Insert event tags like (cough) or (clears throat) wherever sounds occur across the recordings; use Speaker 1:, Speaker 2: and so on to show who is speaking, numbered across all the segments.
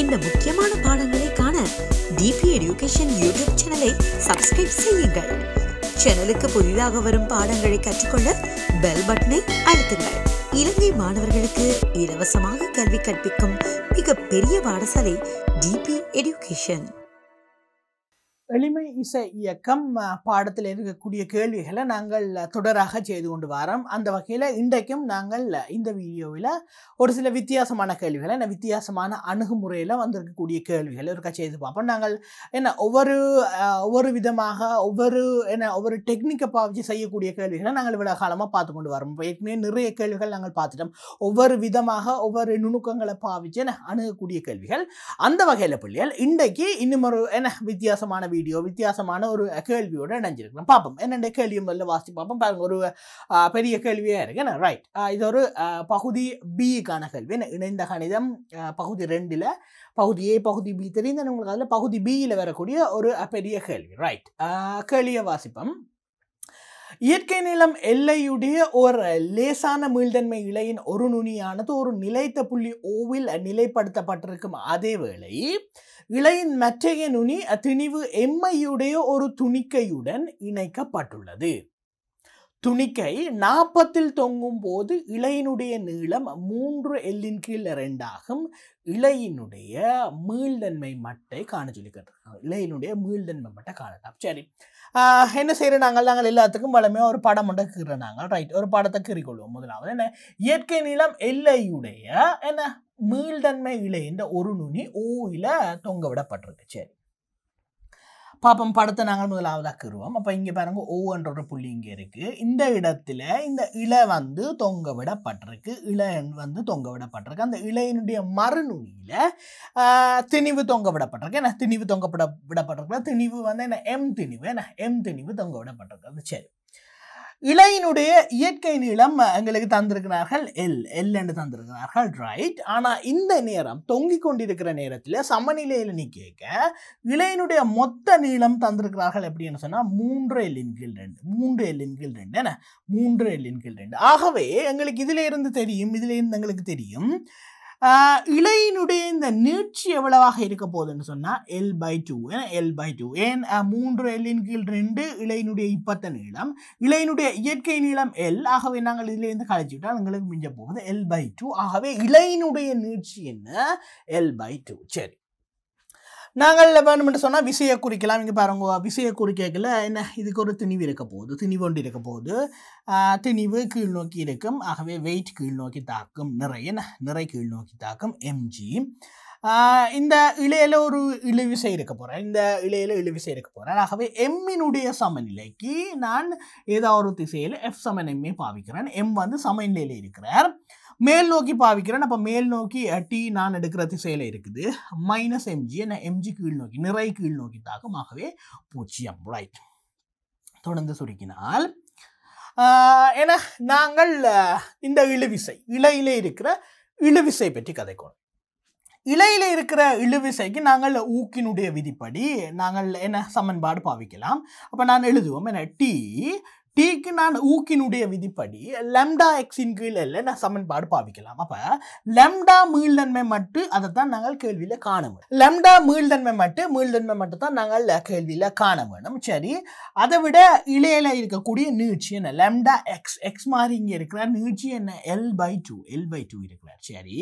Speaker 1: இந்த முக்கியமான பாடங்களை காண டிபி எடியூகேஷன் யூடியூப் சேனலை சப்ஸ்கிரைப் செய்யுங்கள். சேனலுக்கு புதிதாக வரும் பாடங்களை கற்றுக்கொள்ள பெல் பட்டனை அழுத்துங்கள். இலங்கை மாணவர்களுக்கு இலவசமாக கல்வி கற்பிக்கும் மிகப்பெரிய பாடசாலை டிபி எடியூகேஷன்
Speaker 2: எளிமை இசை இயக்கம் பாடத்தில் இருக்கக்கூடிய கேள்விகளை நாங்கள் தொடராக செய்து கொண்டு வரோம். அந்த வகையில் இன்றைக்கும் நாங்கள் இந்த வீடியோவில் ஒரு சில வித்தியாசமான கேள்விகளை என்ன வித்தியாசமான அணுகுமுறையில் வந்திருக்கக்கூடிய கேள்விகளை இருக்க செய்து பார்ப்போம். நாங்கள் என்ன ஒவ்வொரு ஒவ்வொரு விதமாக ஒவ்வொரு என்ன ஒவ்வொரு டெக்னிக்கை பாவிச்சு செய்யக்கூடிய கேள்விகளை நாங்கள் இவ்வளோ காலமாக பார்த்து கொண்டு வரோம். இப்போ ஏற்கனவே நிறைய கேள்விகள் நாங்கள் பார்த்துட்டோம். ஒவ்வொரு விதமாக ஒவ்வொரு நுணுக்கங்களை பாவிச்சு என்ன அணுகக்கூடிய கேள்விகள். அந்த வகையில் பிள்ளைகள் இன்றைக்கு இன்னும் ஒரு என்ன வித்தியாசமான வீடியோ வித்தியாசமான ஒரு கேள்வியோட இணைஞ்சிருக்கிறோம் பார்ப்போம் என்னென்ன கேள்வியும் முதல்ல வாசித்து பார்ப்போம் பாருங்க ஒரு பெரிய கேள்வியாக இருக்கு என்ன ரைட் இது ஒரு பகுதி பிக்கான கேள்வி என்ன இணைந்த கணிதம் பகுதி ரெண்டில் பகுதி ஏ பகுதி பி தெரிந்த உங்களுக்கு அதில் பகுதி பியில் வரக்கூடிய ஒரு பெரிய கேள்வி ரைட் கேள்வியை வாசிப்போம் இயற்கை நிலம் எல்லையுடைய ஒரு லேசான மீள்தன்மை இலையின் ஒரு நுனியானது ஒரு நிலைத்த புள்ளி ஓவில் நிலைப்படுத்தப்பட்டிருக்கும் அதே வேளை இலையின் மற்றைய நுனி திணிவு எம்மையுடைய ஒரு துணிக்கையுடன் இணைக்கப்பட்டுள்ளது. துணிக்கை நாற்பத்தில் தொங்கும் போது இலையினுடைய நீளம் மூன்று எல்லின் கீழ் இரண்டாகும். இலையினுடைய மீள்தன்மை மட்டை காண சொல்லி கேட்டிருக்காங்க இலையினுடைய மீள்தன்மை மட்டை காணலாம். சரி. என்ன செய்கிற நாங்கள்? நாங்கள் எல்லாத்துக்கும் வளமையாக ஒரு படம் மட்டும் கீற நாங்கள். ரைட். ஒரு படத்தை கீறிக்கொள்வோம் முதலாவது என்ன? இயற்கை நீளம் எல்லையுடைய என்ன? மீள்தன்மை இலை இந்த ஒரு நுனி ஓயில தொங்க விடப்பட்டிருக்கு. சரி. பாப்பம் படத்தை நாங்கள் முதலாவதாக கருவோம். அப்போ இங்கே பாருங்க ஓன்ற ஒரு புள்ளி இங்கே இருக்குது இந்த இடத்துல இந்த இலை வந்து தொங்க விடப்பட்டிருக்கு. இலை வந்து தொங்க விடப்பட்டிருக்கு. அந்த இலையினுடைய மறுநுனியில் திணிவு தொங்க விடப்பட்டிருக்கு. என்ன? திணிவு தொங்க விட விடப்பட்டிருக்கு திணிவு வந்து என்ன? எம் திணிவு. என்ன? எம் திணிவு தொங்க விடப்பட்டிருக்கு அது சரி. இலையினுடைய இயற்கை நீளம் எங்களுக்கு தந்திருக்கிறார்கள். எல் எல் என்று தந்திருக்கிறார்கள் ரைட் ஆனால் இந்த நேரம் தொங்கிக் கொண்டிருக்கிற நேரத்தில் சமநிலையில் நீ கேட்க இலையினுடைய மொத்த நீளம் தந்திருக்கிறார்கள் எப்படின்னு சொன்னால் மூன்று எல்லின் கீழ் ரெண்டு மூன்று எல்லின் கீழ் ரெண்டு என்ன மூன்று எல்லின் கீழ் ரெண்டு. ஆகவே எங்களுக்கு இதில் இருந்து தெரியும் இதில் இருந்து எங்களுக்கு தெரியும் இலையினுடைய இந்த நீட்சி எவ்வளவாக இருக்க போகுதுன்னு சொன்னால் l by two l by two ஏன் மூன்று எல்லின் கீழ் ரெண்டு இலையினுடைய இப்பத்த நீளம். இலையினுடைய இயற்கை நீளம் எல் ஆகவே நாங்கள் இதிலிருந்து கழிச்சுவிட்டால் எங்களுக்கு மிஞ்ச போகுது எல் பை டூ ஆகவே இலையினுடைய நீட்சி என்ன? எல் பை டூ சரி. நாங்கள் வேணுமென்று சொன்னால் விசையை குறிக்கலாம். இங்கே பாருங்க விசையை குறிக்கல என்ன? இதுக்கு ஒரு திணிவு இருக்க போகுது. திணிவு ஒன்று இருக்க போகுது. திணிவு கீழ் நோக்கி இருக்கும். ஆகவே வெயிட் கீழ் நோக்கி தாக்கும். நிறை என்ன? நிறை கீழ் நோக்கி தாக்கும். எம்ஜி இந்த இலையில் ஒரு இழுவிசை இருக்க போகிறேன் இந்த இலையில் இழுவிசை இருக்க போகிறேன் ஆகவே எம்மினுடைய சமநிலைக்கு நான் ஏதாவது ஒரு திசையில் எஃப் சமன் எம்ஏ பாவிக்கிறேன். எம் வந்து சமநிலையில் இருக்கிறார். மேல் நோக்கி பாவிக்கிறேன். அப்போ மேல் நோக்கி டி நான் எடுக்கிற திசையில் இருக்குது. மைனஸ் எம்ஜி என்ன எம்ஜி கீழ் நோக்கி நிறை கீழ் நோக்கி தாக்கம் ஆகவே பூஜ்ஜியம் ரைட் தொடர்ந்து சுருக்கினால் ஆஹ், என நாங்கள் இந்த இழுவிசை இலையில இருக்கிற இழுவிசை பற்றி கதைக்கணும் இலையில இருக்கிற இழுவிசைக்கு நாங்கள் ஊக்கினுடைய விதிப்படி நாங்கள் என்ன சமன்பாடு பாவிக்கலாம். அப்போ நான் எழுதுவோம். என்ன? டி டீக்கு நான் ஊக்கினுடைய விதிப்படி லெம்டா எக்ஸின் கீழ் இல்லை நான் சமன்பாடு பாவிக்கலாம். அப்போ லெம்டா மீள்தன்மை மட்டும் அதை தான் நாங்கள் கேள்வியில் காண வேணும். லெம்டா மீள்தன்மை மட்டும் மீள்தன்மை மட்டும் தான் நாங்கள் கேள்வியில் காண வேணும். சரி அதை விட இலையில இருக்கக்கூடிய நீட்சி என்ன? லெம்டா எக்ஸ் எக்ஸ் மாதிரி இங்கே இருக்கிற நீட்சி என்ன? L by two l by two இருக்கிறார். சரி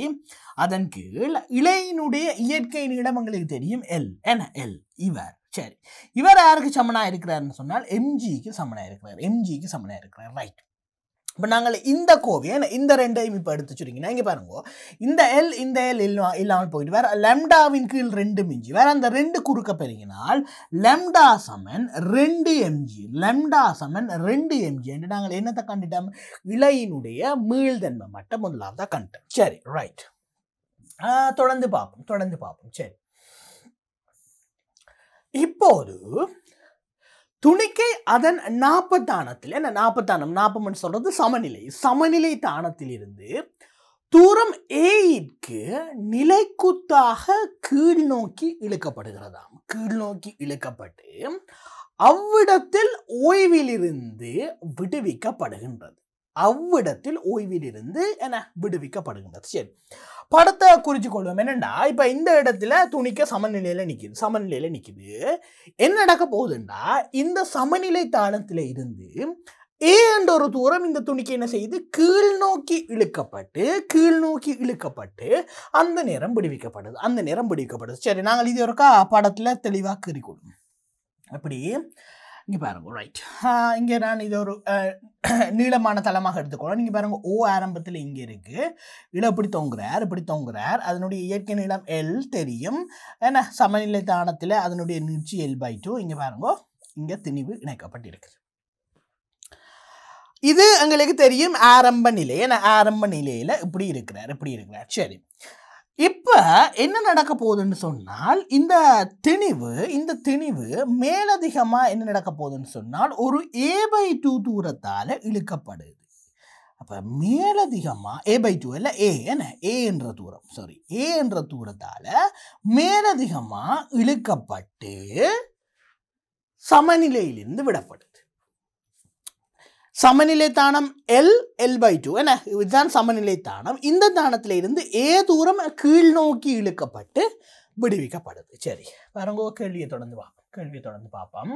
Speaker 2: அதன் கீழ் இலையினுடைய இயற்கை நீளம் எங்களுக்கு தெரியும். எல் என்ன? எல் இவர். சரி. இவர் யாருக்கு சமனாக இருக்கிறாருன்னு சொன்னால் எம்ஜிக்கு சமனாக இருக்கிறார். எம்ஜிக்கு சமனாக இருக்கிறார். ரைட் இப்போ நாங்கள் இந்த கோவையை இந்த ரெண்டையும் இப்போ எடுத்து வச்சுருக்கீங்கன்னா இங்கே பாருங்க. இந்த எல் இந்த எல் இல்லா இல்லாமல் போயிட்டு வேற லெம்டாவின் கீழ் ரெண்டு மிஞ்சி வேற அந்த ரெண்டு குறுக்க பெருகினால் லெம்டா சமன் ரெண்டு எம்ஜி லெம்டா சமன் ரெண்டு எம்ஜி என்று நாங்கள் என்னத்தை கண்டுட்டோம்? இலையினுடைய மீள்தன்மை மட்டும் முதலாவதாக கண்டுட்டோம் சரி ரைட் தொடர்ந்து பார்ப்போம் தொடர்ந்து பார்ப்போம். சரி. இப்போது துணிக்கை அதன் நாற்பத்தானத்தில் என்ன நாற்பத்தானம் நாற்பம்னு சொல்றது சமநிலை. சமநிலை தானத்திலிருந்து தூரம் ஏயிற்கு நிலைக்குத்தாக கீழ் நோக்கி இழுக்கப்படுகிறதாம். கீழ் நோக்கி இழுக்கப்பட்டு அவ்விடத்தில் ஓய்விலிருந்து விடுவிக்கப்படுகின்றது. அவ்விடத்தில் ஓய்விலிருந்து என விடுவிக்கப்படுகின்றது. சரி. படத்தை குறித்து கொள்வோம் என்னென்னா இப்போ இந்த இடத்துல துணிக்க சமநிலையில் நிற்கிது சமநிலையில் நிற்கிது என்ன நடக்க போகுதுன்னா இந்த சமநிலை தாளத்தில் இருந்து ஏ என்ற ஒரு தூரம் இந்த துணிக்கு என்ன செய்யுது கீழ் நோக்கி இழுக்கப்பட்டு கீழ் நோக்கி இழுக்கப்பட்டு அந்த நேரம் விடுவிக்கப்படுது. அந்த நேரம் விடுவிக்கப்படுது. சரி நாங்கள் இது ஒருக்கா படத்தில் தெளிவாக கறிக்கொள்ளும் அப்படி இங்கே பாருங்க ரைட் இங்கே நான் இது ஒரு (clears throat) நீளமான தளமாக எடுத்துக்கொள்ளலாம் நீங்கள் பாருங்க ஓ ஆரம்பத்தில் இங்கே இருக்குது இட இப்படி தொங்குறார் இப்படி தொங்குறார். அதனுடைய இயற்கை நீளம் எல் தெரியும். ஏன்னா சமநிலை தானத்தில் அதனுடைய நீட்சி எல் பை டூ இங்கே பாருங்க இங்கே திணிவு இணைக்கப்பட்டிருக்குது. இது எங்களுக்கு தெரியும் ஆரம்ப நிலை. ஏன்னா ஆரம்ப நிலையில் இப்படி இருக்கிறார் இப்படி இருக்கிறார். சரி. இப்போ என்ன நடக்க போகுதுன்னு சொன்னால் இந்த திணிவு இந்த திணிவு மேலதிகமாக என்ன நடக்க போகுதுன்னு சொன்னால் ஒரு ஏ பை டூ தூரத்தால் இழுக்கப்படுது. அப்போ மேலதிகமாக ஏ பை டூ இல்லை ஏ என்ன? ஏ என்ற தூரம் சாரி ஏ என்ற தூரத்தால் மேலதிகமாக இழுக்கப்பட்டு சமநிலையிலிருந்து விடப்படுது சமநிலை தானம் எல் எல் பை டூ என்ன? இதுதான் சமநிலை தானம் இந்த தானத்தில் இருந்து ஏ தூரம் கீழ் நோக்கி இழுக்கப்பட்டு விடுவிக்கப்படுது. சரி பாருங்க கேள்வியை தொடர்ந்து பார்ப்போம் கேள்வியை தொடர்ந்து பார்ப்போம்.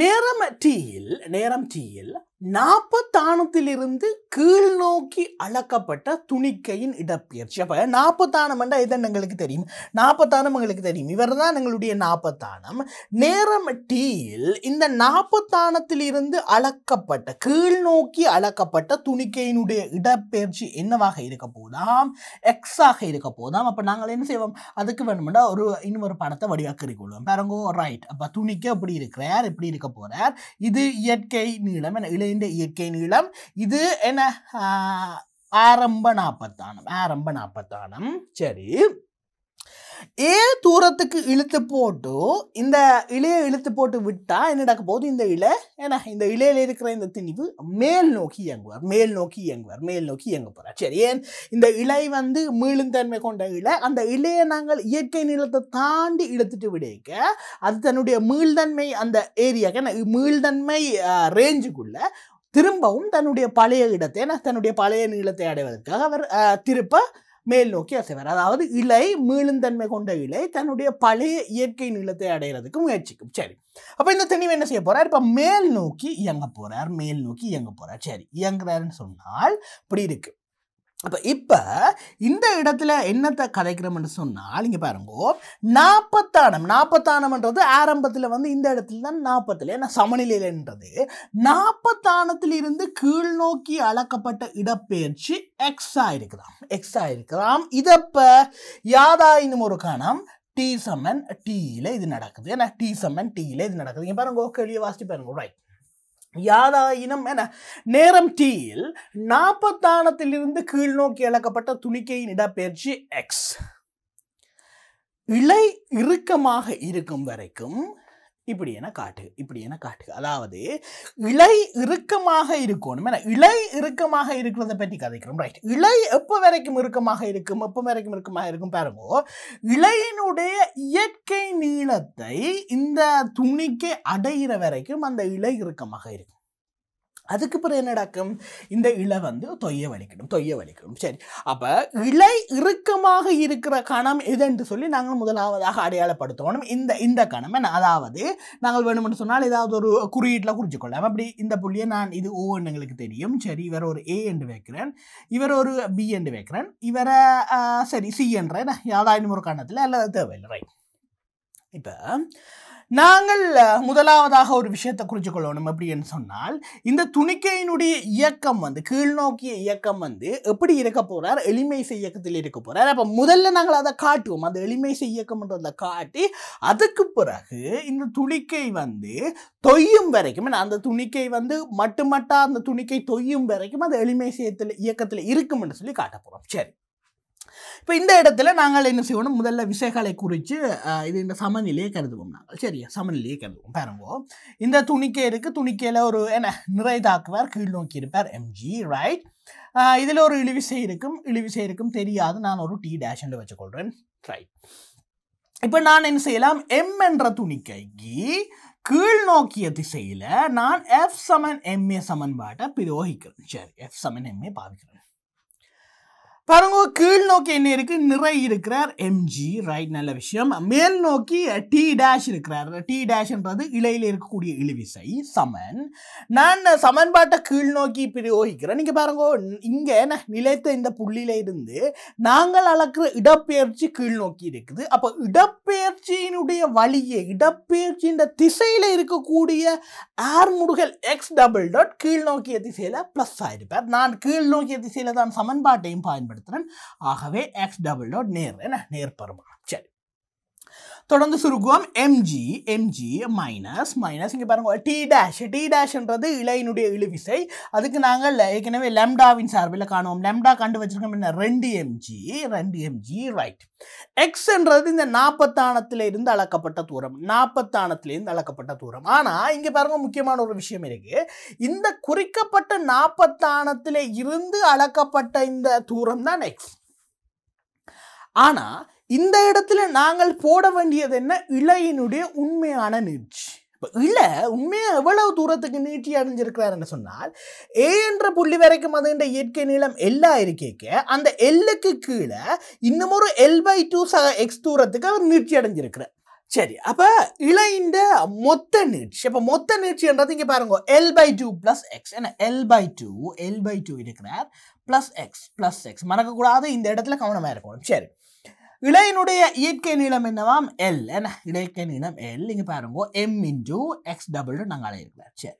Speaker 2: நேரம் டீயில் நேரம் டீயில் நாற்பத்தானத்திலிருந்து கீழ் நோக்கி அளக்கப்பட்ட துணிக்கையின் இடப்பெயர்ச்சி. அப்போ நாற்பத்தானம் என்றால் இது எங்களுக்கு தெரியும்? நாற்பத்தானம் எங்களுக்கு தெரியும். இவர் தான் எங்களுடைய நாற்பத்தானம் நேரம் டீயில் இந்த நாற்பத்தானத்திலிருந்து அளக்கப்பட்ட கீழ் நோக்கி அளக்கப்பட்ட துணிக்கையினுடைய இடப்பெயர்ச்சி என்னவாக இருக்க போதாம்? எக்ஸாக இருக்க போதாம். அப்போ நாங்கள் என்ன செய்வோம்? அதுக்கு வேணுமெண்டா ஒரு இன்னொரு படத்தை வடிவாக்கறி கொள்வோம். பாருங்க ரைட் அப்போ துணிக்கை இப்படி இருக்கிறார்? இப்படி இருக்க போகிறார் இது இயற்கை நீளம் என்ன இந்த இயற்கை நீளம். இது என்ன? ஆரம்ப நாற்பத்தானம் ஆரம்ப நாற்பத்தானம் சரி. ஏ தூரத்துக்கு இழுத்து போட்டு இந்த இலையை இழுத்து போட்டு விட்டால் என்ன நடக்க இந்த இலை ஏன்னா இந்த இலையில் இருக்கிற இந்த திணிவு மேல் நோக்கி இயங்குவார் மேல் நோக்கி இயங்குவார் மேல் நோக்கி இயங்க போகிறார் சரி ஏன்? இந்த இலை வந்து மீளுந்தன்மை கொண்ட இலை அந்த இலையை நாங்கள் இயற்கை நிலத்தை தாண்டி இழுத்துட்டு விடைக்க அது தன்னுடைய மீள்தன்மை அந்த ஏரியாக்கு மீள்தன்மை ரேஞ்சுக்குள்ள திரும்பவும் தன்னுடைய பழைய இடத்தை ஏன்னா தன்னுடைய பழைய நீளத்தை அடைவதற்காக அவர் திருப்ப மேல் நோக்கி அசைவார். அதாவது இலை மீளுந்தன்மை கொண்ட இலை தன்னுடைய பழைய இயற்கை நீளத்தை அடைகிறதுக்கு முயற்சிக்கும். சரி. அப்போ இந்த தெளிவு என்ன செய்ய போறார்? இப்போ மேல் நோக்கி இயங்க போறார். மேல் நோக்கி இயங்க போறார். சரி. இயங்குறாருன்னு சொன்னால் இப்படி இருக்கு. அப்போ இப்போ இந்த இடத்துல என்னத்தை கதைக்கிறோம்னு சொன்னால் நீங்கள் பாருங்கோ நாற்பத்தானம் நாற்பத்தானம்ன்றது ஆரம்பத்தில் வந்து இந்த இடத்துல தான் நாற்பத்தில் ஏன்னா சமநிலையிலன்றது. நாற்பத்தானத்திலிருந்து கீழ் நோக்கி அளக்கப்பட்ட இடப்பெயர்ச்சி எக்ஸ் ஆயிருக்குதாம் எக்ஸ் ஆயிருக்குதாம் இதப்போ யாதாயினும் ஒரு கணம் டி சமன் டீயில் இது நடக்குது. ஏன்னா டி சமன் டீயில் இது நடக்குது. நீங்கள் பாருங்க கேள்வியை வாசிச்சு பாருங்க ரைட் யாதாயினும் என. நேரம் டீயில் நாற்பத்தானத்திலிருந்து கீழ் நோக்கி இழக்கப்பட்ட துணிக்கையின் இடப்பெயர்ச்சி எக்ஸ் இலை இறுக்கமாக இருக்கும் வரைக்கும் இப்படி என காட்டு இப்படி என காட்டு. அதாவது இலை இறுக்கமாக இருக்கணும். ஏன்னா இலை இறுக்கமாக இருக்கிறத பற்றி கதைக்கிறோம். ரைட் இலை எப்போ வரைக்கும் இறுக்கமாக இருக்கும்? எப்போ வரைக்கும் இறுக்கமாக இருக்கும்? பாருங்க இலையினுடைய இயற்கை நீளத்தை இந்த துணிக்கு அடையிற வரைக்கும் அந்த இலை இறுக்கமாக இருக்கும். அதுக்கு பிறகு என்ன நடக்கும்? இந்த இலை வந்து தொய்ய வலிக்கணும் தொய்ய வலிக்கணும். சரி. அப்போ இலை இறுக்கமாக இருக்கிற கணம் எதுன்னு சொல்லி நாங்கள் முதலாவதாக அடையாளப்படுத்தணும். இந்த இந்த கணம் அதாவது நாங்கள் வேணும்னு சொன்னால் ஏதாவது ஒரு குறியீட்டில் குறிச்சிக்கொள்ளலாம். அப்படி இந்த புள்ளியை நான் இது ஓ எங்களுக்கு தெரியும். சரி இவர் ஒரு ஏ என்று வைக்கிறேன். இவர் ஒரு பி என்று வைக்கிறேன். இவரை சரி சி என்ற ஏதாவது ஒரு கணத்தில் அல்லது தேவையில்லை. ரைட் இப்போ நாங்கள் முதலாவதாக ஒரு விஷயத்தை குறிச்சு கொள்ளணும். அப்படின்னு சொன்னால் இந்த துணிக்கையினுடைய இயக்கம் வந்து கீழ்நோக்கிய இயக்கம் வந்து எப்படி இருக்க போறார்? எளிமைசை இயக்கத்தில் இருக்க போறார். அப்ப முதல்ல நாங்கள் அதை காட்டுவோம். அந்த எளிமைசை இயக்கம்ன்றதை காட்டி அதுக்கு பிறகு இந்த துணிக்கை வந்து தொய்யும் வரைக்கும் அந்த துணிக்கை வந்து மட்டுமட்டா அந்த துணிக்கை தொய்யும் வரைக்கும் அது எளிமை இயக்கத்தில் இயக்கத்தில் இருக்கும்னு சொல்லி காட்ட போறோம். சரி. இப்போ இந்த இடத்துல நாங்கள் என்ன செய்யணும் முதல்ல விசைகளை குறித்து இது இந்த சமநிலையை கருதுவோம் நாங்கள். சரியா? சமநிலையை கருதுவோம். பாருங்க. இந்த துணிக்கை இருக்குது துணிக்கையில் ஒரு என்ன நிறை தாக்குவார் கீழ் நோக்கி இருப்பார் எம்ஜி ரைட் இதில் ஒரு இழிவிசை இருக்கும். இழிவிசை இருக்கும். தெரியாது. நான் ஒரு டி டேஷ் என்று வச்சுக்கொள்கிறேன் ரைட் இப்போ நான் என்ன செய்யலாம்? எம் என்ற துணிக்கைக்கு கீழ் நோக்கிய திசையில் நான் எஃப் சமன் எம்ஏ சமன்பாட்டை பிரயோகிக்கிறேன். சரி. எஃப் சமன் எம்ஏ பாவிக்கிறேன். பாருங்க கீழ் நோக்கி என்ன இருக்கு? நிறை இருக்கிறார் எம்ஜி ரைட் நல்ல விஷயம். மேல் நோக்கி டி டேஷ் இருக்கிறார். டி டேஷ்ன்றது இலையில் இருக்கக்கூடிய இழுவிசை சமன். நான் சமன்பாட்டை கீழ் நோக்கி பிரயோகிக்கிறேன். நீங்க பாருங்க இங்க என்ன நிலைத்த இந்த புள்ளியில இருந்து நாங்கள் அளக்கிற இடப்பெயர்ச்சி கீழ் நோக்கி இருக்குது. அப்போ இடப்பெயர்ச்சியினுடைய வழியே இடப்பெயர்ச்சியின் திசையில இருக்கக்கூடிய ஆர்முடுகல் எக்ஸ் டபுள் டாட் கீழ் நோக்கிய திசையில பிளஸ் ஆயிருப்பார். நான் கீழ் நோக்கிய திசையில தான் சமன்பாட்டையும் பயன்படுத்துகிறேன். ஆகவே எக்ஸ் டபுள் டாட் நேர் என்ன நேர் பெருமானம் தொடர்ந்து சுருக்குவோம். எம்ஜி எம்ஜி மைனஸ் மைனஸ் இங்கே பாருங்க டி டேஷ் டி டேஷ்ன்றது இலையினுடைய இழுவிசை. அதுக்கு நாங்கள் ஏற்கனவே லெம்டாவின் சார்பில் காணுவோம். லெம்டா கண்டு வச்சிருக்கோம் என்ன ரெண்டு எம்ஜி ரெண்டு எம்ஜி ரைட் எக்ஸ்ன்றது இந்த நாற்பத்தானத்தில் இருந்து அளக்கப்பட்ட தூரம். நாற்பத்தாணத்திலிருந்து அளக்கப்பட்ட தூரம். ஆனால் இங்கே பாருங்க முக்கியமான ஒரு விஷயம் இருக்குது இந்த குறிக்கப்பட்ட நாற்பத்தாணத்தில் இருந்து அளக்கப்பட்ட இந்த தூரம் தான் எக்ஸ் ஆனால் இந்த இடத்துல நாங்கள் போட வேண்டியது என்ன? இலையினுடைய உண்மையான நீட்சி. இப்போ இலை உண்மையாக எவ்வளவு தூரத்துக்கு நீட்சி அடைஞ்சிருக்கிறாருன்னு சொன்னால் ஏ என்ற புள்ளி வரைக்கும் அதுன்ற இயற்கை நீளம் எல்லா இருக்கேக்க அந்த எல்லுக்கு கீழே இன்னும் ஒரு எல் பை டூ சக எக்ஸ் தூரத்துக்கு அவர் நீட்சி அடைஞ்சிருக்கிறார். சரி அப்போ இளைந்த மொத்த நீட்சி அப்போ மொத்த நீட்சின்றது இங்கே பாருங்க l by two plus x என்ன? L by two l by two இருக்கிறார் ப்ளஸ் எக்ஸ் ப்ளஸ் எக்ஸ் மறக்கக்கூடாது இந்த இடத்துல கவனமாக இருக்கணும். சரி இலையினுடைய இயற்கை நீளம் என்னவாம் எல் என்ன? இயற்கை நீளம் எல் இங்கே பாருங்க. எம் இன்டூ எக்ஸ் டபுள் நாங்கள் அழைக்கிறோம் சரி.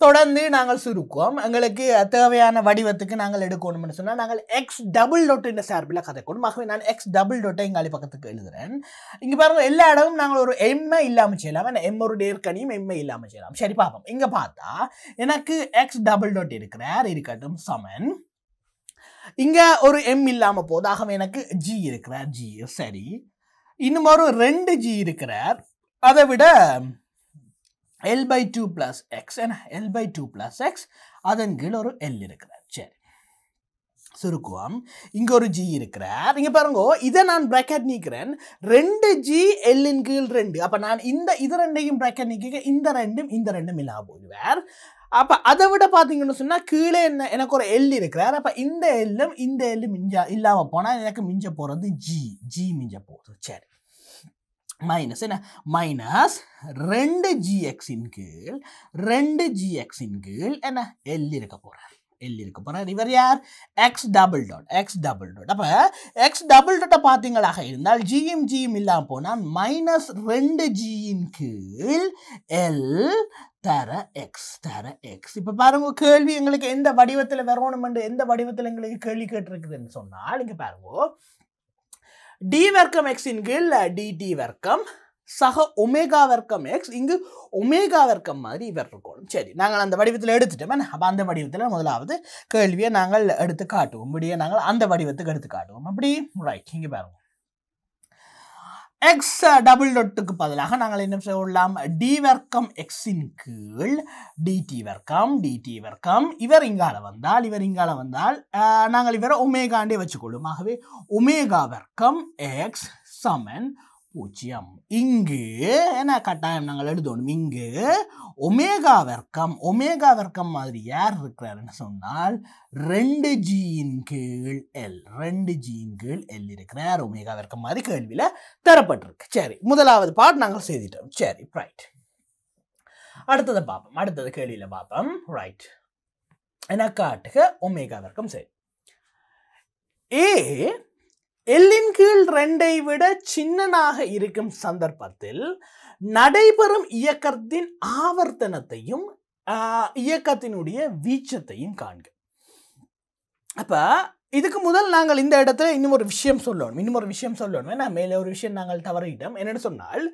Speaker 2: தொடர்ந்து நாங்கள் சுருக்குவோம். எங்களுக்கு தேவையான வடிவத்துக்கு நாங்கள் எடுக்கணும்னு சொன்னால் நாங்கள் எக்ஸ் டபுள் டொட் இந்த சார்பில் கதைக்கணும். ஆகவே நான் எக்ஸ் டபுள் டொட்டை எங்கள் பக்கத்துக்கு எழுதுகிறேன் இங்கே பாருங்க எல்லா இடமும் நாங்கள் ஒரு எம்மை இல்லாமல் செய்யலாம். ஏன்னா எம் ஒரு நேர்கனியும் எம்மை இல்லாமல் செய்யலாம். சரி பார்ப்போம். இங்கே பார்த்தா எனக்கு எக்ஸ் டபுள் டாட் இருக்கிறார். இருக்கட்டும். சமன். இங்கே ஒரு எம் இல்லாமல் போது ஆகவே எனக்கு ஜி இருக்கிறார். ஜி சரி. இன்னும் ஒரு ரெண்டு ஜி இருக்கிறார். அதை விட l by two plus x என்ன? L by two plus x அதன் கீழ் ஒரு எல் இருக்கிறார். சரி. சுருக்குவம். இங்கே ஒரு ஜி இருக்கிறார். இங்கே பாருங்க இதை நான் பிராக்கெட் நீக்கிறேன். ரெண்டு ஜி எல்லின் கீழ் ரெண்டு. அப்போ நான் இந்த இது ரெண்டையும் பிராக்கெட் நீக்க இந்த ரெண்டும் இந்த ரெண்டும் இல்லாமல் போயிடுவார். அப்போ அதை விட பார்த்தீங்கன்னு சொன்னால் கீழே என்ன எனக்கு ஒரு எல் இருக்கிறார். அப்போ இந்த எல்லும் இந்த எல்லும் மிஞ்சா இல்லாமல் போனால் எனக்கு மிஞ்ச போகிறது ஜி ஜி மிஞ்ச போகுது சரி. மைனஸ் என்ன? மைனஸ் ரெண்டு ஜிஎக்ஸின் கீழ் ரெண்டு ஜிஎக்ஸின் கீழ் என்ன? எல் இருக்க போகிறார் எல் இருக்க போகிறார் இவர் யார்? X double dot x double dot அப்போ எக்ஸ் டபுள் டாட்டை பார்த்தீங்களாக இருந்தால் ஜியும் ஜியும் இல்லாமல் போனால் மைனஸ் ரெண்டு ஜியின் கீழ் எல் தர எக்ஸ் தர எக்ஸ் இப்போ பாருங்க கேள்வி எங்களுக்கு எந்த வடிவத்தில் வரணுமென்று எந்த வடிவத்தில் எங்களுக்கு கேள்வி கேட்டிருக்குதுன்னு சொன்னால் இங்கே பாருங்க. டி வர்க்கம் எக்ஸின் கீழ் டிடி வர்க்கம் சக ஒமேகா வர்க்கம் எக்ஸ் இங்கு ஒமேகா வர்க்கம் மாதிரி இவர் இருக்கணும். சரி நாங்கள் அந்த வடிவத்தில் எடுத்துட்டோமே அப்போ அந்த வடிவத்தில் முதலாவது கேள்வியை நாங்கள் எடுத்து காட்டுவோம். இப்படியே நாங்கள் அந்த வடிவத்துக்கு எடுத்து காட்டுவோம். அப்படி? ரைட் இங்கே பாருங்க. எக்ஸ் டபுள் டொட்டுக்கு பதிலாக நாங்கள் என்ன சொல்லலாம்? டி வர்க்கம் எக்ஸின் கீழ் டிடி வர்க்கம் டிடி வர்க்கம். இவர் இங்கால வந்தால் இவர் இங்கால வந்தால் நாங்கள் இவரை ஒமேகாண்டே வச்சுக்கொள்ளும் ஆகவே ஒமேகா வர்க்கம் எக்ஸ் சமன் பூஜ்ஜியம். இங்கு என்ன கட்டாயம் நாங்கள் எழுதணும்? இங்கு ஒமேகா வர்க்கம் ஒமேகா வர்க்கம் மாதிரி யார் இருக்கிறாருன்னு சொன்னால் ரெண்டு ஜியின் கீழ் எல் ரெண்டு ஜியின் கீழ் எல் இருக்கிறார். ஒமேகா வர்க்கம் மாதிரி கேள்வியில் தரப்பட்டிருக்கு. சரி முதலாவது பாட் நாங்கள் செய்துட்டோம். சரி ரைட் அடுத்ததை பார்ப்போம் அடுத்தது கேள்வியில் பார்ப்போம் ரைட் என காட்டுக? ஒமேகா வர்க்கம் சரி. ஏ எல்லின் கீழ் ரெண்டை விட சின்னனாக இருக்கும் சந்தர்ப்பத்தில் நடைபெறும் இயக்கத்தின் ஆவர்த்தனத்தையும் இயக்கத்தினுடைய வீச்சத்தையும் காண்க. அப்ப இதுக்கு முதல் நாங்கள் இந்த இடத்துல இன்னும் ஒரு விஷயம் சொல்லணும். இன்னும் ஒரு விஷயம் சொல்லணும் ஏன்னா மேலே ஒரு விஷயம் நாங்கள் தவறிட்டோம். என்னென்னு சொன்னால்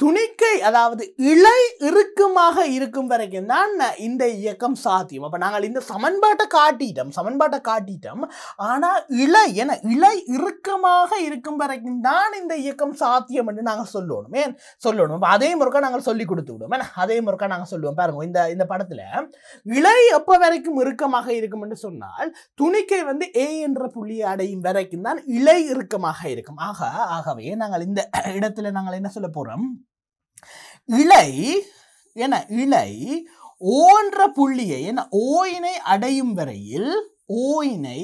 Speaker 2: துணிக்கை அதாவது இலை இறுக்கமாக இருக்கும் வரைக்கும் தான் இந்த இயக்கம் சாத்தியம். அப்போ நாங்கள் இந்த சமன்பாட்டை காட்டிட்டோம் சமன்பாட்டை காட்டிட்டோம். ஆனால் இலை என இலை இறுக்கமாக இருக்கும் வரைக்கும் தான் இந்த இயக்கம் சாத்தியம் என்று நாங்கள் சொல்லணும். ஏன்? சொல்லணும். அதே முறுக்கா நாங்கள் சொல்லி கொடுத்து விடுவோம். ஏன்னா அதே முறுக்கா நாங்கள் சொல்லுவோம். பாருங்க இந்த இந்த படத்தில் இலை எப்போ வரைக்கும் இறுக்கமாக இருக்கும் என்று சொன்னால் துணிக்கை வந்து ஏ என்ற புள்ளியை அடையும் வரைக்கும் தான் இலை இறுக்கமாக இருக்கும். ஆக ஆகவே நாங்கள் இந்த இடத்துல நாங்கள் என்ன சொல்ல போகிறோம் இலை என இலை ஓன்ற புள்ளியை என ஓயினை அடையும் வரையில் ஓயினை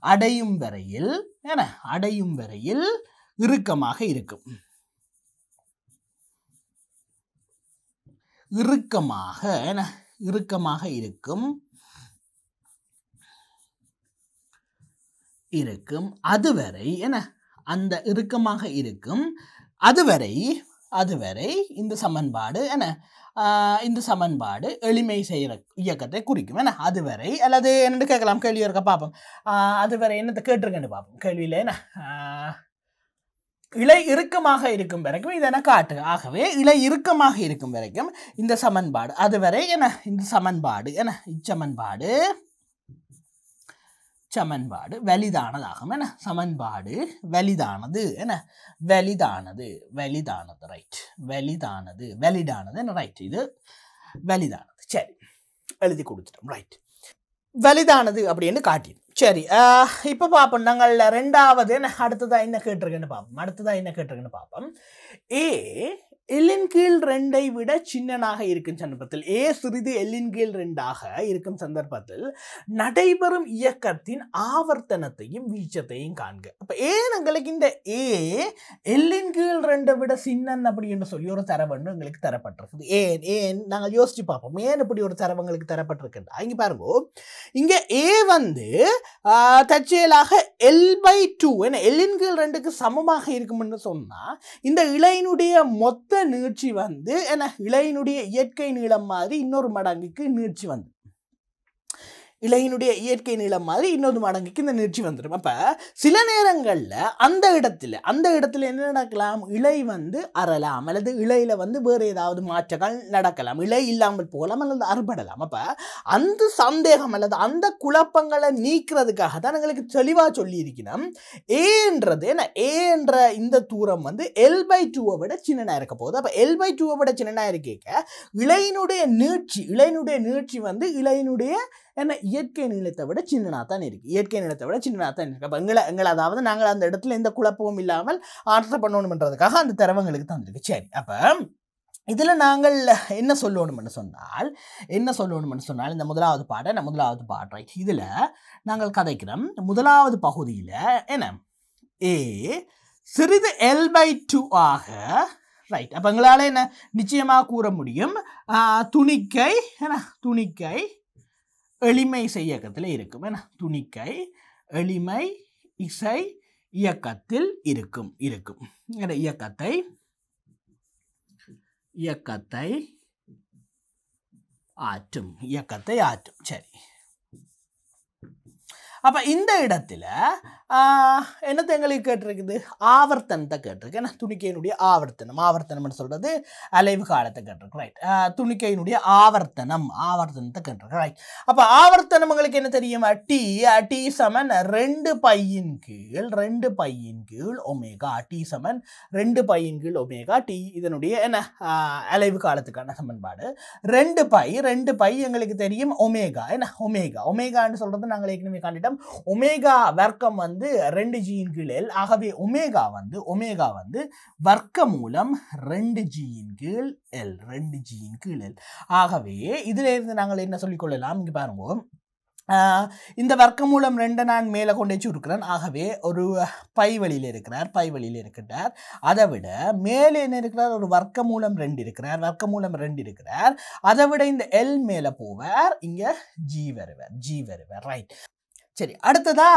Speaker 2: அடையும் வரையில் என அடையும் வரையில் இறுக்கமாக இருக்கும். இறுக்கமாக என இறுக்கமாக இருக்கும். இருக்கும். அதுவரை என அந்த இறுக்கமாக இருக்கும். அதுவரை அதுவரை இந்த சமன்பாடு என்ன? இந்த சமன்பாடு எளிமை செய்கிற இயக்கத்தை குறிக்கும். என்ன? அதுவரை அல்லது என்னென்னு கேட்கலாம்? கேள்வி இருக்க? பார்ப்போம். அதுவரை என்னத்தை கேட்டிருக்கேன்னு பார்ப்போம். கேள்வியில் என்ன? இலை இறுக்கமாக இருக்கும் வரைக்கும் இதனை காட்டு. ஆகவே இலை இறுக்கமாக இருக்கும் வரைக்கும் இந்த சமன்பாடு அதுவரை என்ன? இந்த சமன்பாடு என்ன? இச்சமன்பாடு சமன்பாடு வலிதானதாகும் என்ன? சமன்பாடு வலிதானது என்ன? வலிதானது வலிதானது ரைட் வலிதானது வலிடானது என்ன? ரைட் இது வலிதானது. சரி. எழுதி கொடுத்துட்டோம். ரைட் வலிதானது அப்படின்னு காட்டிடும் சரி. இப்போ பார்ப்போம். நாங்கள் ரெண்டாவது என்ன? அடுத்ததாக என்ன கேட்டிருக்கேன்னு பார்ப்போம். அடுத்ததாக என்ன கேட்டிருக்கேன்னு பார்ப்போம். ஏ எல்லின் கீழ் ரெண்டை விட சின்னனாக இருக்கும் சந்தர்ப்பத்தில். ஏ சிறிது எல்லின் கீழ் ரெண்டாக இருக்கும் சந்தர்ப்பத்தில் நடைபெறும் இயக்கத்தின் ஆவர்த்தனத்தையும் வீச்சத்தையும் காண்க. அப்ப ஏன் எங்களுக்கு இந்த ஏ எல்லின் கீழ் ரெண்டை விட சின்னன் அப்படி என்று சொல்லி ஒரு தரவன்னு எங்களுக்கு தரப்பட்டிருக்குது? ஏன் ஏன்? நாங்கள் யோசிச்சு பார்ப்போம். ஏன் இப்படி ஒரு தரவு எங்களுக்கு தரப்பட்டிருக்குன்றா இங்க பாருங்க. இங்க ஏ வந்து தற்செயலாக எல் பை டூ என்ன எல்லின் கீழ் ரெண்டுக்கு சமமாக இருக்கும்னு சொன்னா இந்த இலையினுடைய மொத்த நீட்சி வந்து என்ன இலையினுடைய இயற்கை நீளம் மாதிரி இன்னொரு மடங்குக்கு நீட்சி வந்து. இலையினுடைய இயற்கை நீளம் மாதிரி இன்னொரு மடங்குக்கு இந்த நீட்சி வந்துடும் அப்போ சில நேரங்களில் அந்த இடத்துல அந்த இடத்துல என்ன நடக்கலாம்? இலை வந்து அறலாம் அல்லது இலையில் வந்து வேறு ஏதாவது மாற்றங்கள் நடக்கலாம். இலை இல்லாமல் போகலாம் அல்லது அறுபடலாம். அப்போ அந்த சந்தேகம் அல்லது அந்த குழப்பங்களை நீக்கிறதுக்காக தான் எங்களுக்கு தெளிவாக சொல்லியிருக்கணும். ஏன்றது என்ன? ஏன்ற இந்த தூரம் வந்து எல் பை டூவை விட சின்னனாக இருக்க போகுது. அப்போ எல் பை டூவை விட சின்னனாக இருக்க இலையினுடைய நீட்சி இலையினுடைய நீட்சி வந்து இலையினுடைய ஏன்னா இயற்கை நிலத்தை விட சின்னனா தான் இருக்குது இயற்கை நிலத்தை விட சின்னனாக தான் இருக்குது அப்போ எங்களை எங்களை அதாவது நாங்கள் அந்த இடத்துல எந்த குழப்பமும் இல்லாமல் ஆர்டர் பண்ணணுன்றதுக்காக அந்த திறவங்களுக்கு தந்திருக்கு சரி அப்போ இதில் நாங்கள் என்ன சொல்லணும்னு சொன்னால் என்ன சொல்லணும்னு சொன்னால் இந்த முதலாவது பாட்டை நான் முதலாவது பாட்டு ரைட் இதில் நாங்கள் கதைக்கிறோம். முதலாவது பகுதியில் என்ன? ஏ சிறிது எல் பை டூ ஆக ரைட் அப்போ எங்களால் என்ன நிச்சயமாக கூற முடியும்? துணிக்கை என்ன? துணிக்கை எளிமை இயக்கத்தில் இருக்கும். ஏன்னா துணிக்கை எளிமை இசை இயக்கத்தில் இருக்கும் இருக்கும். இயக்கத்தை இயக்கத்தை ஆற்றும் இயக்கத்தை ஆற்றும். சரி. அப்போ இந்த இடத்துல என்னத்தை எங்களுக்கு கேட்டிருக்குது? ஆவர்த்தனத்தை கேட்டிருக்கு. ஏன்னா துணிக்கையினுடைய ஆவர்த்தனம். ஆவர்த்தனம்னு சொல்கிறது அலைவு காலத்தை கேட்டிருக்கு. ரைட் துணிக்கையினுடைய ஆவர்த்தனம். ஆவர்த்தனத்தை கேட்டிருக்கு. ரைட் அப்போ ஆவர்த்தனம் உங்களுக்கு என்ன தெரியும்? டி டி சமன் ரெண்டு பையின் கீழ் ரெண்டு பையின் கீழ் ஒமேகா. டி சமன் ரெண்டு பையின் கீழ் ஒமேகா. டி இதனுடைய என்ன? அலைவு காலத்துக்கான சமன்பாடு. ரெண்டு பை ரெண்டு பை எங்களுக்கு தெரியும் ஒமேகா. என்ன? ஒமேகா. ஒமேகான்னு சொல்கிறது நாங்கள் ஏற்கனவே காண்டிட்டோம் ஒமேகா வர்க்கம் வந்து ரெண்டு ஜியின் கீழ் எல் ஆகவே ஒமேகா வந்து ஒமேகா வந்து வர்க்க மூலம் ரெண்டு ஜியின் கீழ் எல் ரெண்டு ஜியின் கீழ் எல் ஆகவே இதுல இருந்து நாங்கள் என்ன சொல்லிக் கொள்ளலாம்? பாருங்க. இந்த இந்த வர்க்கமூலம் ரெண்டை நான் மேலே கொண்டு வச்சு இருக்கிறேன் ஆகவே ஒரு பை வழியில் இருக்கிறார் பை வழியில் இருக்கிறார் அதை விட மேலே என்ன இருக்கிறார்? ஒரு வர்க்கமூலம் ரெண்டு இருக்கிறார் வர்க்கமூலம் ரெண்டு இருக்கிறார். அதை விட இந்த எல் மேலே போவார் இங்கே ஜி வருவார் ஜி வருவார் ரைட் சரி அடுத்ததா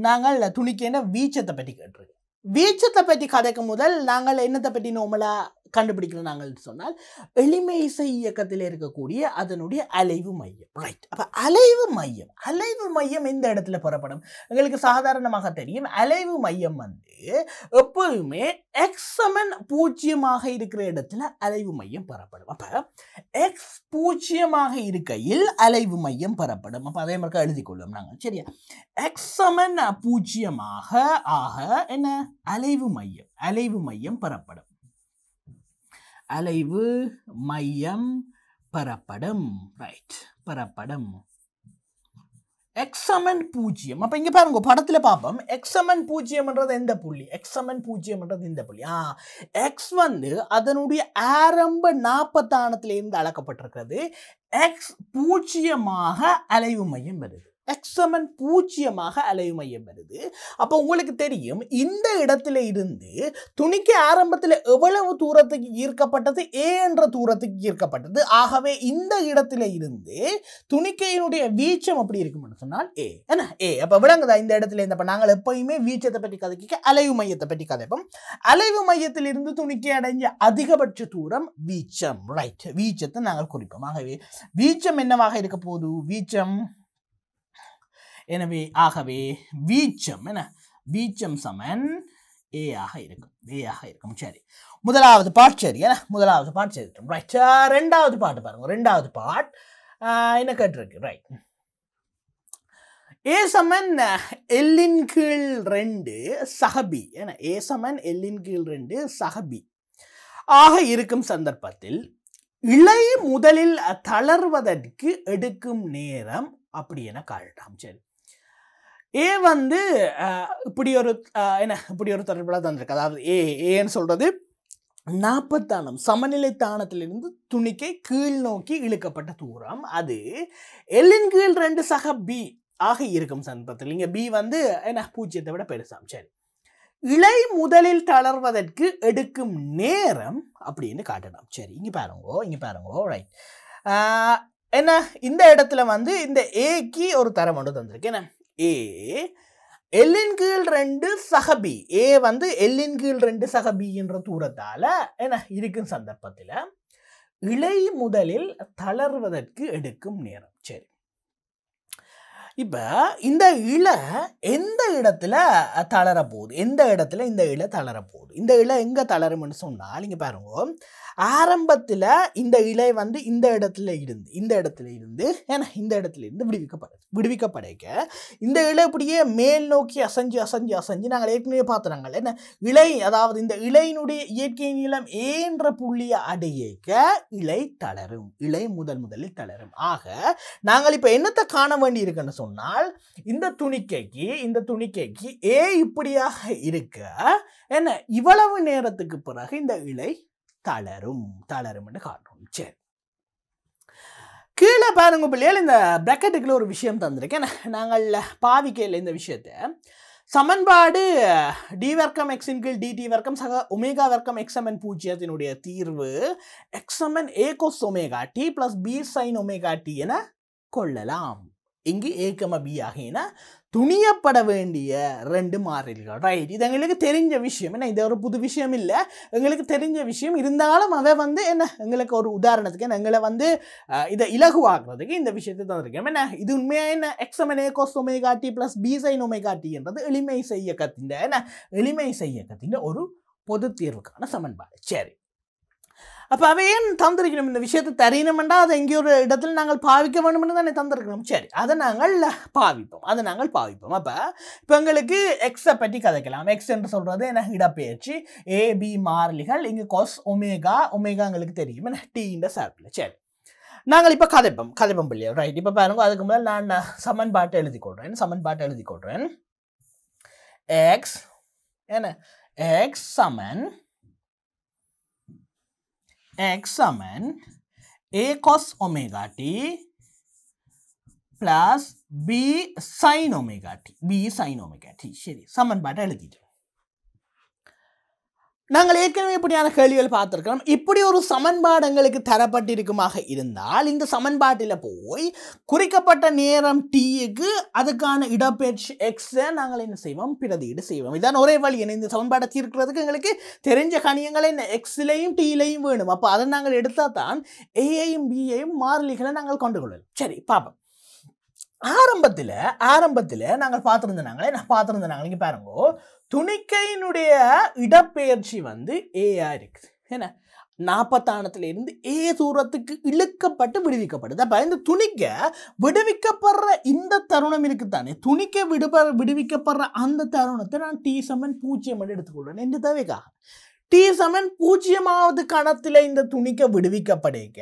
Speaker 2: நாங்கள் துணிக்கேன வீச்சத்தை பற்றி கேட்டிருக்கோம். வீச்சத்தை பற்றி கதைக்கும் முதல் நாங்கள் என்னத்தை பற்றி நோமலா கண்டுபிடிக்கணும் நாங்கள் சொன்னால் எளிமை இசை இயக்கத்தில் இருக்கக்கூடிய அதனுடைய அலைவு மையம். ரைட் அப்போ அலைவு மையம் அலைவு மையம் எந்த இடத்துல புறப்படும்? எங்களுக்கு சாதாரணமாக தெரியும் அலைவு மையம் வந்து எப்போதுமே எக்ஸமன் பூஜ்ஜியமாக இருக்கிற இடத்துல அலைவு மையம் பெறப்படும். அப்போ எக்ஸ் பூஜ்ஜியமாக இருக்கையில் அலைவு மையம் பெறப்படும். அப்போ அதே மாதிரி எழுதி கொள்ளும் நாங்கள். சரியா? எக்ஸ் பூஜ்ஜியமாக ஆக என்ன? அலைவு மையம் அலைவு மையம் பெறப்படும். அலைவு மையம் பரப்படம். ரைட் பரப்படம். எக்ஸமன் பூஜ்ஜியம் அப்போ இங்கே பாருங்க படத்தில் பார்ப்போம் எக்ஸமன் பூஜ்ஜியம்ன்றது எந்த புள்ளி? எக்ஸமன் பூஜ்ஜியம்ன்றது இந்த புள்ளி. ஆ எக்ஸ் வந்து அதனுடைய ஆரம்ப நாற்பத்தானத்திலிருந்து அளக்கப்பட்டிருக்கிறது. எக்ஸ் பூஜ்ஜியமாக அலைவு மையம் வருது. எக்ஸமன் பூஜ்ஜியமாக அலைவு மையம் வருது. அப்போ உங்களுக்கு தெரியும் இந்த இடத்துல இருந்து துணிக்கு ஆரம்பத்தில் எவ்வளவு தூரத்துக்கு ஈர்க்கப்பட்டது? ஏ என்ற தூரத்துக்கு ஈர்க்கப்பட்டது. ஆகவே இந்த இடத்துல இருந்து துணிக்கையினுடைய வீச்சம் அப்படி இருக்கும்னு சொன்னால் ஏ என்ன? ஏ அப்போ விளங்குதா? இந்த இடத்துல இந்த நாங்கள் எப்பயுமே வீச்சத்தை பற்றி கதைக்க அலைவு மையத்தை பற்றி கதைப்போம். அலைவு மையத்தில் இருந்து துணிக்கை அடைஞ்ச அதிகபட்ச தூரம் வீச்சம். ரைட் வீச்சத்தை நாங்கள் குறிப்போம். ஆகவே வீச்சம் என்னவாக இருக்க போகுது? வீச்சம் எனவே ஆகவே வீச்சம் என்ன? வீச்சம் சமன் ஏ ஆக இருக்கும். ஏ ஆக இருக்கும். சரி. முதலாவது பாட் சரி என்ன? முதலாவது பாட் சரி. ரைட் ரெண்டாவது பாட்டு பாருங்க. ரெண்டாவது பாட் என்ன கேட்டிருக்கு? ரைட் ஏ சமன் எல்லின் கீழ் ரெண்டு சகபி. ஏன்னா ஏ சமன் எல்லின் கீழ் ரெண்டு சகபி. ஆக இருக்கும் சந்தர்ப்பத்தில் இலை முதலில் தளர்வதற்கு எடுக்கும் நேரம் அப்படி என காட்டலாம். சரி. ஏ வந்து இப்படி ஒரு என்ன இப்படி ஒரு தொடர்பில் தந்திருக்கு அதாவது ஏ ஏன்னு சொல்கிறது நாற்பத்தானம் சமநிலை தானத்திலிருந்து துணிக்கை கீழ் நோக்கி இழுக்கப்பட்ட தூரம். அது எல்லின் கீழ் ரெண்டு சக பி ஆக இருக்கும் சந்தர்ப்பத்தில். இங்கே பி வந்து என்ன பூஜ்ஜியத்தை விட பெருசாம். சரி. இலை முதலில் தளர்வதற்கு எடுக்கும் நேரம் அப்படின்னு காட்டணும் சரி இங்கே பாருங்கோ இங்கே பாருங்கோ ரைட் என்ன இந்த இடத்துல வந்து இந்த ஏக்கு ஒரு தரம் ஒன்று தந்திருக்கு. என்ன? ஏ எல்லின் கீழ் ரெண்டு சகபி ஏ வந்து எல்லின் கீழ் ரெண்டு சகபி என்ற தூரத்தால என்ன? இருக்கும் சந்தர்ப்பத்தில் இலை முதலில் தளர்வதற்கு எடுக்கும் நேரம். இப்போ இந்த இலை எந்த இடத்துல தளர போகுது எந்த இடத்துல இந்த இலை தளர போகுது இந்த இலை எங்கே தளரும்னு சொன்னால் இங்கே பாருங்க ஆரம்பத்தில் இந்த இலை வந்து இந்த இடத்துல இருந்து இந்த இடத்துல இருந்து ஏன்னா இந்த இடத்துல இருந்து விடுவிக்கப்படுது விடுவிக்கப்படைக்க இந்த இலை இப்படியே மேல் நோக்கி அசைஞ்சு அசைஞ்சு அசைஞ்சு நாங்கள் ஏற்கனவே பார்த்துறாங்க என்ன? இலை அதாவது இந்த இலையினுடைய இயற்கை நீளம் ஏன்ற புள்ளியை அடையக்க இலை தளரும் இலை முதல் முதலில் தளரும். ஆக நாங்கள் இப்போ என்னத்தை காண வேண்டி இருக்குன்னு சொன்னால் இந்த துணிக்கைக்கு இந்த துணிக்கைக்கு ஏ இப்படியாக இருக்க என்ன இவ்வளவு நேரத்துக்கு பிறகு இந்த இலை தளரும் தளரும் என்று காட்டும் சரி. கீழே பாருங்க பிள்ளைகள் இந்த பிராக்கெட்டுக்குள்ள ஒரு விஷயம் தந்திருக்கேன் நாங்கள் பாவிக்கையில் இந்த விஷயத்தை சமன்பாடு டி வர்க்கம் எக்ஸின் கீழ் டிடி வர்க்கம் சக ஒமேகா வர்க்கம் எக்ஸமன் பூஜ்ஜியத்தினுடைய தீர்வு எக்ஸமன் a cos omega t plus b sine omega t என கொள்ளலாம். இங்கு ஏக்கம பி ஆகினா துணியப்பட வேண்டிய ரெண்டு மாறிலிகள். ரைட் இது எங்களுக்கு தெரிஞ்ச விஷயம். என்ன இது ஒரு புது விஷயம் இல்லை. எங்களுக்கு தெரிஞ்ச விஷயம். இருந்தாலும் அவன் வந்து என்ன எங்களுக்கு ஒரு உதாரணத்துக்கு என்ன எங்களை வந்து இதை இலகுவாக்குறதுக்கு இந்த விஷயத்தை தந்திருக்கேன். என்ன இது உண்மையாக என்ன? எக்ஸமன் cos omega plus plus b sine omega என்றது எளிமை செய்ய கத்தின் என்ன? எளிமை செய்ய கத்தின் ஒரு பொது தீர்வுக்கான சமன்பாடு. சரி. அப்போ அவ ஏன் தந்திருக்கணும் இந்த விஷயத்தை தெரியணுமெண்டா அதை எங்கேயோ ஒரு இடத்துல நாங்கள் பாவிக்க வேணும்னு தானே தந்திருக்கணும் சரி அதை நாங்கள் பாவிப்போம் அதை நாங்கள் பாவிப்போம் அப்போ இப்போ எங்களுக்கு எக்ஸை பற்றி கதைக்கலாம் எக்ஸ் என்று சொல்கிறது என்ன இடப்பெயர்ச்சி ஏ பி மாறிலிகள் இங்கே கொஸ் ஒமேகா ஒமேகா எங்களுக்கு தெரியும் என்ன டீன்ற சார்பில் சரி நாங்கள் இப்போ கதைப்போம் கதைப்போம் பிள்ளையா ரைட் இப்போ பாருங்க அதுக்கு முதல் நான் சமன்பாட்டை எழுதி கொள்கிறேன் சமன்பாட்டை எழுதி கொள்கிறேன் எக்ஸ் என்ன எக்ஸ் சமன் x සමන් a cos omega t plus b sin omega t b sin omega t. ശരി. സമൻ പാട്ട് എഴുതിയിട്ട് நாங்கள் ஏற்கனவே இப்படியான கேள்விகள் பார்த்துருக்கிறோம். இப்படி ஒரு சமன்பாடு எங்களுக்கு தரப்பட்டிருக்குமாக இருந்தால் இந்த சமன்பாட்டில் போய் குறிக்கப்பட்ட நேரம் டீக்கு அதுக்கான இடப்பெயர்ச்சி எக்ஸை நாங்கள் என்ன செய்வோம்? பிரதியீடு செய்வோம். இதான் ஒரே வழி. என்ன இந்த சமன்பாடை தீர்க்கிறதுக்கு எங்களுக்கு தெரிஞ்ச கணியங்களை என்ன? எக்ஸ்லையும் டீலையும் வேணும். அப்போ அதை நாங்கள் எடுத்தால் தான் ஏஐயும் பிஏயும் மாறிலிகளை நாங்கள் கொண்டு கொள்ளலாம் சரி பார்ப்போம். ஆரம்பத்தில் ஆரம்பத்தில் நாங்கள் பார்த்துருந்தாங்களே நான் பார்த்துருந்தாங்க இங்கே பாருங்க துணிக்கையினுடைய இடப்பெயர்ச்சி வந்து ஏஆ இருக்குது. என்ன? நாற்பத்தானத்துலேருந்து ஏ தூரத்துக்கு இழுக்கப்பட்டு விடுவிக்கப்படுது. அப்போ இந்த துணிக்க விடுவிக்கப்படுற இந்த தருணம் இருக்குத்தானே துணிக்க விடுப விடுவிக்கப்படுற அந்த தருணத்தை நான் டி சமன் பூஜ்ஜியம் என்று எடுத்துக்கொள்வேன். என்று தேவைக்காக? டி சமன் பூஜ்ஜியமாவது கணத்தில் இந்த துணிக்க விடுவிக்கப்படுக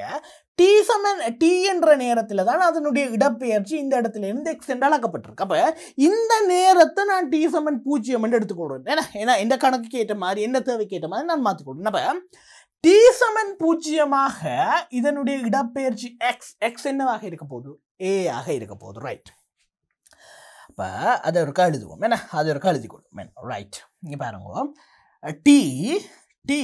Speaker 2: டி சமன் டி என்ற நேரத்தில் தான் அதனுடைய இடப்பெயர்ச்சி இந்த இடத்துல இருந்து எக்ஸ்டெண்ட் அளக்கப்பட்டிருக்கு அப்போ இந்த நேரத்தை நான் டி சமன் பூஜ்ஜியம் என்று எடுத்துக்கொள்கிறேன் ஏன்னா ஏன்னா எந்த கணக்குக்கு ஏற்ற மாதிரி எந்த தேவைக்கு ஏற்ற மாதிரி நான் மாற்றிக்கொள்கிறேன் அப்போ டி சமன் பூஜ்ஜியமாக இதனுடைய இடப்பெயர்ச்சி எக்ஸ் எக்ஸ் என்னவாக இருக்க போகுது? ஏ ஆக இருக்க போகுது. ரைட் அப்போ அதை ஒருக்கா எழுதுவோம் என்ன அது ஒருக்கா எழுதி கொள்வோம் ரைட் இங்கே பாருங்க. டி டி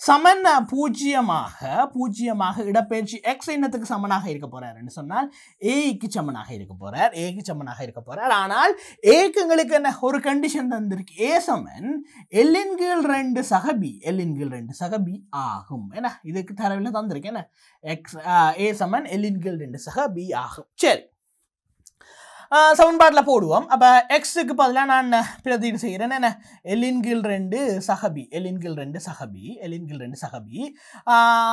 Speaker 2: சமன் பூஜ்ஜியமாக பூஜ்ஜியமாக இடப்பெயர்ச்சி எக்ஸ் எண்ணத்துக்கு சமனாக இருக்க போறாருன்னு சொன்னால் ஏக்கு சமனாக இருக்க போறார் ஏக்கு சமனாக இருக்க போறார். ஆனால் ஏக்கு எங்களுக்கு என்ன? ஒரு கண்டிஷன் தந்திருக்கு. ஏ சமன் எல்லின் கீழ் ரெண்டு சகபி எல்லின் கீழ் ரெண்டு சகபி ஆகும். என்ன இதுக்கு தரவில் தந்திருக்கு. என்ன எக்ஸ் ஏ சமன் எல்லின் கீழ் ரெண்டு சகபி ஆகும். சரி. சமன்பாட்டில் போடுவோம் அப்போ எக்ஸுக்கு பதிலாக நான் பிரதீடு செய்கிறேன் என்ன எலின்கில் ரெண்டு சஹபி எலின்கில் ரெண்டு சஹபி எலின்கில் ரெண்டு சஹபி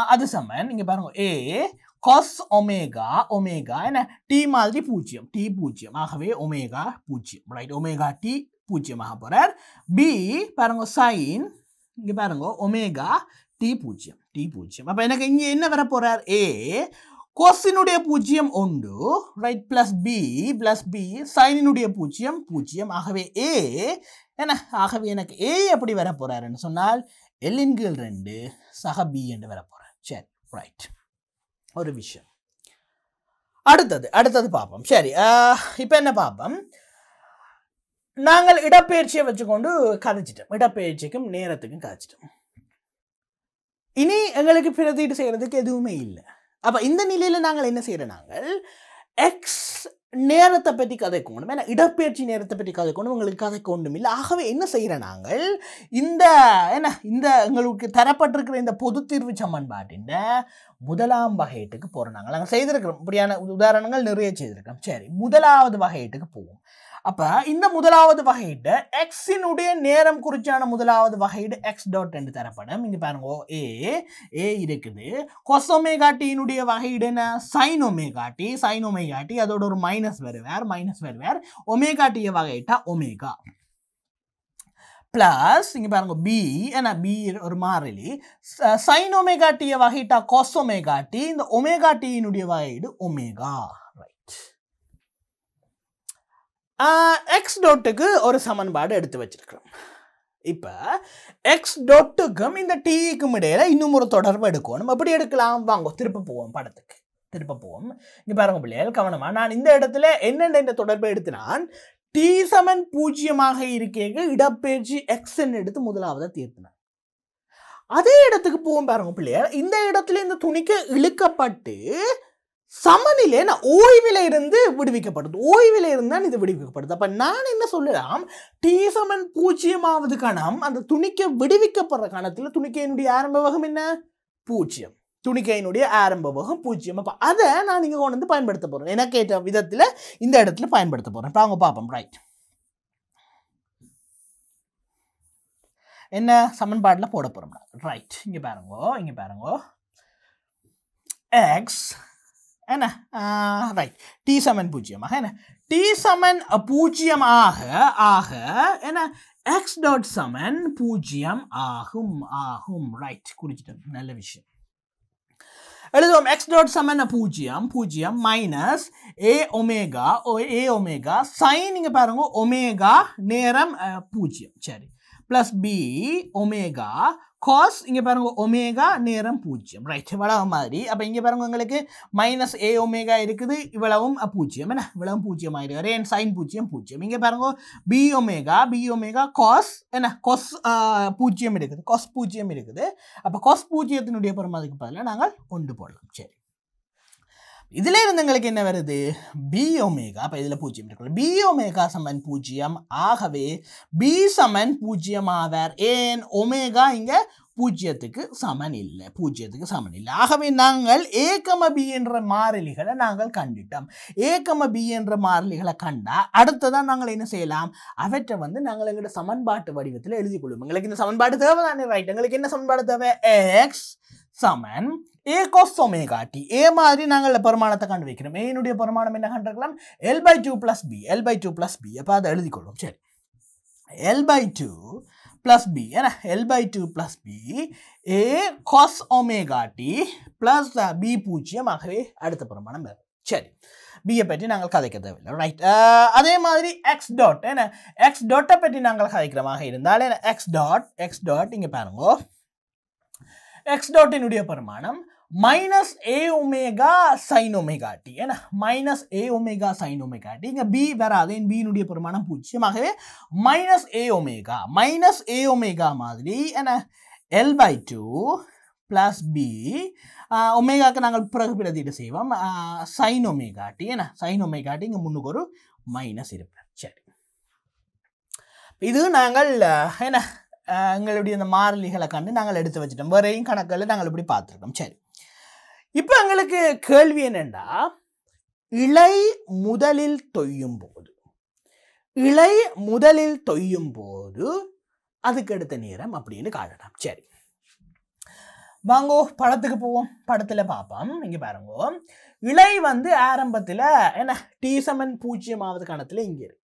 Speaker 2: அது சமன் இங்கே பாருங்கள் ஏ காஸ் ஒமேகா ஒமேகா என்ன டி மாதிரி பூஜ்ஜியம் டி பூஜ்ஜியம் ஆகவே ஒமேகா பூஜ்ஜியம் ரைட் ஒமேகா டி பூஜ்ஜியமாக போகிறார் பி பாருங்க சைன் இங்கே பாருங்க ஒமேகா டி பூஜ்ஜியம் டி பூஜ்ஜியம் அப்போ எனக்கு இங்கே என்ன வர போகிறார் ஏ கோசினுடைய பூஜ்ஜியம் ஒன்று right plus b plus b சைனினுடைய பூஜ்ஜியம் பூஜ்ஜியம் ஆகவே ஏ என்ன ஆகவே எனக்கு ஏ எப்படி வர போறாருன்னு சொன்னால் எல்லின் கீழ் ரெண்டு சக பி என்று வர போறார் சரி ரைட் ஒரு விஷயம் அடுத்தது அடுத்தது பார்ப்போம் சரி இப்போ என்ன பார்ப்போம் நாங்கள் இடப்பெயர்ச்சியை வச்சுக்கொண்டு கதைச்சிட்டோம் இடப்பெயர்ச்சிக்கும் நேரத்துக்கும் கதைச்சிட்டோம் இனி எங்களுக்கு பிரதீடு செய்யறதுக்கு எதுவுமே இல்லை அப்போ இந்த நிலையில் நாங்கள் என்ன செய்கிற நாங்கள் எக்ஸ் நேரத்தை பற்றி கதைக்கணும் ஏன்னா இடப்பெயர்ச்சி நேரத்தை பற்றி கதைக்கணும் உங்களுக்கு கதைக்க ஒன்றும் இல்லை. ஆகவே என்ன செய்கிற நாங்கள் இந்த என்ன இந்த எங்களுக்கு தரப்பட்டிருக்கிற இந்த பொது தீர்வு சமன்பாட்டின் முதலாம் வகையீட்டுக்கு போகிறோம் நாங்கள் நாங்கள் செய்திருக்கிறோம். இப்படியான உதாரணங்கள் நிறைய செய்திருக்கிறோம். சரி முதலாவது வகையீட்டுக்கு போவோம். அப்போ இந்த முதலாவது வகையீட்டு எக்ஸினுடைய நேரம் குறிச்சான முதலாவது வகையீடு எக்ஸ் டாட் என்று தரப்படும். இங்கே பாருங்க ஏ ஏ இருக்குது. கொஸ் ஒமேகா டீனுடைய வகையீடு என்ன? Sine omega t sine omega t அதோட ஒரு மைனஸ் வருவார் மைனஸ் வருவார். ஒமேகா டீயை வகையிட்டா ஒமேகா பிளஸ் இங்கே பாருங்க பி என்ன பி ஒரு மாறிலி. சைன் ஒமேகா டீயை வகையிட்டா கொஸ் டி இந்த ஒமேகா டீனுடைய வகையீடு ஒமேகா ரைட் எக்ஸ் டோட்டுக்கு ஒரு சமன்பாடு எடுத்து வச்சிருக்கிறோம். இப்போ எக்ஸ் டொட்டுக்கும் இந்த டிக்கும் இடையில இன்னும் ஒரு தொடர்பு எடுக்கணும். எப்படி எடுக்கலாம். வாங்க திருப்ப போவோம் படத்துக்கு. திருப்ப போவோம். இங்கே பாருங்க பிள்ளைகள் கவனமாக நான் இந்த இடத்துல என்னென்ன இந்த தொடர்பை எடுத்தினான்? டி சமன் பூஜ்ஜியமாக இருக்கேங்க. இடப்பெயர்ச்சி எக்ஸ்ன்னு எடுத்து முதலாவதை தீர்த்தினேன். அதே இடத்துக்கு போவோம் பாருங்க பிள்ளையார் இந்த இடத்துல இந்த துணிக்கு இழுக்கப்பட்டு சமநிலை நான் ஓய்வில் இருந்து விடுவிக்கப்படுது. ஓய்வில் இருந்தால் இது விடுவிக்கப்படுது. அப்போ நான் என்ன சொல்லலாம்? டி சமன் பூஜ்ஜியமாவது கணம் அந்த துணிக்கை விடுவிக்கப்படுற கணத்தில் துணிக்கையினுடைய ஆரம்ப வகம் என்ன? பூஜ்ஜியம். துணிக்கையினுடைய ஆரம்ப வகம் பூஜ்ஜியம். அப்போ அதை நான் இங்கே கொண்டு வந்து பயன்படுத்த போகிறேன் எனக்கு ஏற்ற விதத்தில் இந்த இடத்துல பயன்படுத்த போகிறேன் இப்போ அவங்க பார்ப்போம். ரைட் என்ன சமன்பாட்டில் போட போகிறோம் ரைட் இங்கே பாருங்கோ இங்கே பாருங்கோ. எக்ஸ் என்ன ரைட் டி சமன் பூஜ்ஜியமாக என்ன டி சமன் பூஜ்ஜியமாக ஆக என்ன எக்ஸ் டாட் சமன் பூஜ்ஜியம் ஆகும் ஆகும் ரைட் குறிச்சிட்டோம் நல்ல விஷயம் எழுதுவோம் எக்ஸ் டாட் சமன் பூஜ்ஜியம் பூஜ்ஜியம் மைனஸ் ஏ ஒமேகா ஓ ஏ ஒமேகா சைன் இங்கே பாருங்க ஒமேகா நேரம் பூஜ்ஜியம் சரி ப்ளஸ் பி ஒமேகா காஸ் இங்கே பாருங்க ஒமேகா நேரம் பூஜ்ஜியம். ரைட் இவ்வளவு மாதிரி. அப்போ இங்கே பாருங்க உங்களுக்கு மைனஸ் ஏ ஒமேகா இருக்குது இவ்வளவும் அஹ், பூஜ்ஜியம். என்ன? இவ்வளவும் பூஜ்ஜியம் ஆயிருக்கு ரேன் சைன் பூஜ்ஜியம் பூஜ்ஜியம். இங்கே பாருங்க b omega b omega cos என்ன? காஸ் பூஜ்ஜியம் இருக்குது. காஸ் பூஜ்ஜியம் இருக்குது. அப்போ காஸ் பூஜ்ஜியத்தினுடைய பெருமதிக்கு பதிலாக நாங்கள் ஒன்று போடலாம். சரி. இதில் இருந்து எங்களுக்கு என்ன வருது? பி ஒமேகா அப்போ இதில் பூஜ்ஜியம் இருக்கு பி ஒமேகா சமன் பூஜ்ஜியம் ஆகவே பி சமன் பூஜ்ஜியம் ஆவார். ஏன்? ஒமேகா இங்கே பூஜ்ஜியத்துக்கு சமன் இல்லை. பூஜ்ஜியத்துக்கு சமன் இல்லை. ஆகவே நாங்கள் ஏக்கம பி என்ற மாறிலிகளை நாங்கள் கண்டுட்டோம். ஏக்கம பி என்ற மாறிலிகளை கண்டா அடுத்ததான் நாங்கள் என்ன செய்யலாம்? அவற்றை வந்து நாங்கள் எங்களோட சமன்பாட்டு வடிவத்தில் எழுதி கொள்வோம். எங்களுக்கு இந்த சமன்பாடு தேவை தானே ரைட் எங்களுக்கு என்ன சமன்பாடு தேவை? X Saman a cos omega t a மாதிரி நாங்கள் பெருமானத்தை கண்டு வைக்கிறோம் ஏனுடைய பெருமானம் என்ன கண்டிருக்கலாம் l by two plus b l by two plus b அப்போ அதை எழுதிக்கொள்வோம். சரி. L by two plus b ஏன்னா l by two plus b a cos omega t plus b பூஜ்ஜியம் ஆகவே அடுத்த பிரமாணம் வரும். சரி. பியை பற்றி நாங்கள் கதைக்க தேவையில்லை. ரைட் அதே மாதிரி எக்ஸ் டாட் என்ன எக்ஸ் டாட்டை பற்றி நாங்கள் கதைக்கிறமாக இருந்தால் ஏன்னா எக்ஸ் டாட் எக்ஸ் டாட் இங்கே பாருங்க. எக்ஸ் டாட்டினுடைய பரிமாணம் minus a omega sine omega t ஏன்னா minus a omega sine omega t இங்கே பி வராது என் பியினுடைய பெருமானம் பூஜ்ஜியம் ஆகவே minus a omega minus a omega மாதிரி என்ன l by two plus b ஒமேகாவுக்கு நாங்கள் பிறகு பிரதிட்டு செய்வோம். சைன் ஒமேகா டி ஏன்னா சைன் ஒமேகா டி இங்கே முன்னுக்கு ஒரு மைனஸ் இருப்பேன் சரி. இது நாங்கள் என்ன எங்களுடைய இந்த மாறலிகளை கண்டு நாங்கள் எடுத்து வச்சிட்டோம். வேறையும் கணக்கில் நாங்கள் இப்படி பார்த்துருக்கோம். சரி. இப்போ எங்களுக்கு கேள்வி என்னென்னா இலை முதலில் தொய்யும் போது இலை முதலில் தொய்யும் போது அதுக்கு அடுத்த நேரம் அப்படின்னு காட்டலாம். சரி. வாங்கோ படத்துக்கு போவோம். படத்தில் பார்ப்போம். இங்கே பாருங்க. இலை வந்து ஆரம்பத்தில் என்ன டி சமன் பூஜ்ஜியமாவது கணத்தில் இங்கே இருக்கு.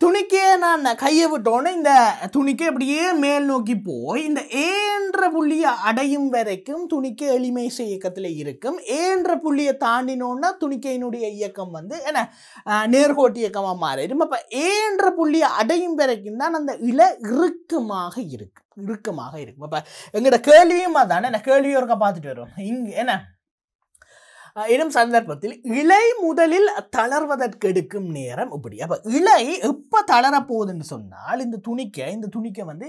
Speaker 2: துணிக்கே நான் கையை விட்டோன்னே இந்த துணிக்கு அப்படியே மேல் நோக்கி போய் இந்த ஏன்ற புள்ளியை அடையும் வரைக்கும் துணிக்கு எளிமை இயக்கத்தில் இருக்கும். ஏன்ற புள்ளியை தாண்டினோன்னா துணிக்கையினுடைய இயக்கம் வந்து என்ன? நேர்கோட்டு இயக்கமாக மாறிடும். அப்போ ஏன்ற புள்ளியை அடையும் வரைக்கும் தான் அந்த இலை இறுக்கமாக இருக்கும். இறுக்கமாக இருக்கும். அப்போ எங்களோட கேள்வியும் அதான். என்ன? கேள்வி ஒருக்கா பார்த்துட்டு வரும் இங்கே என்ன? எனும் சந்தர்ப்பத்தில் இலை முதலில் தளர்வதற்கு எடுக்கும் நேரம் இப்படி. அப்போ இலை எப்போ தளரப்போகுதுன்னு சொன்னால் இந்த துணிக்கை இந்த துணிக்கை வந்து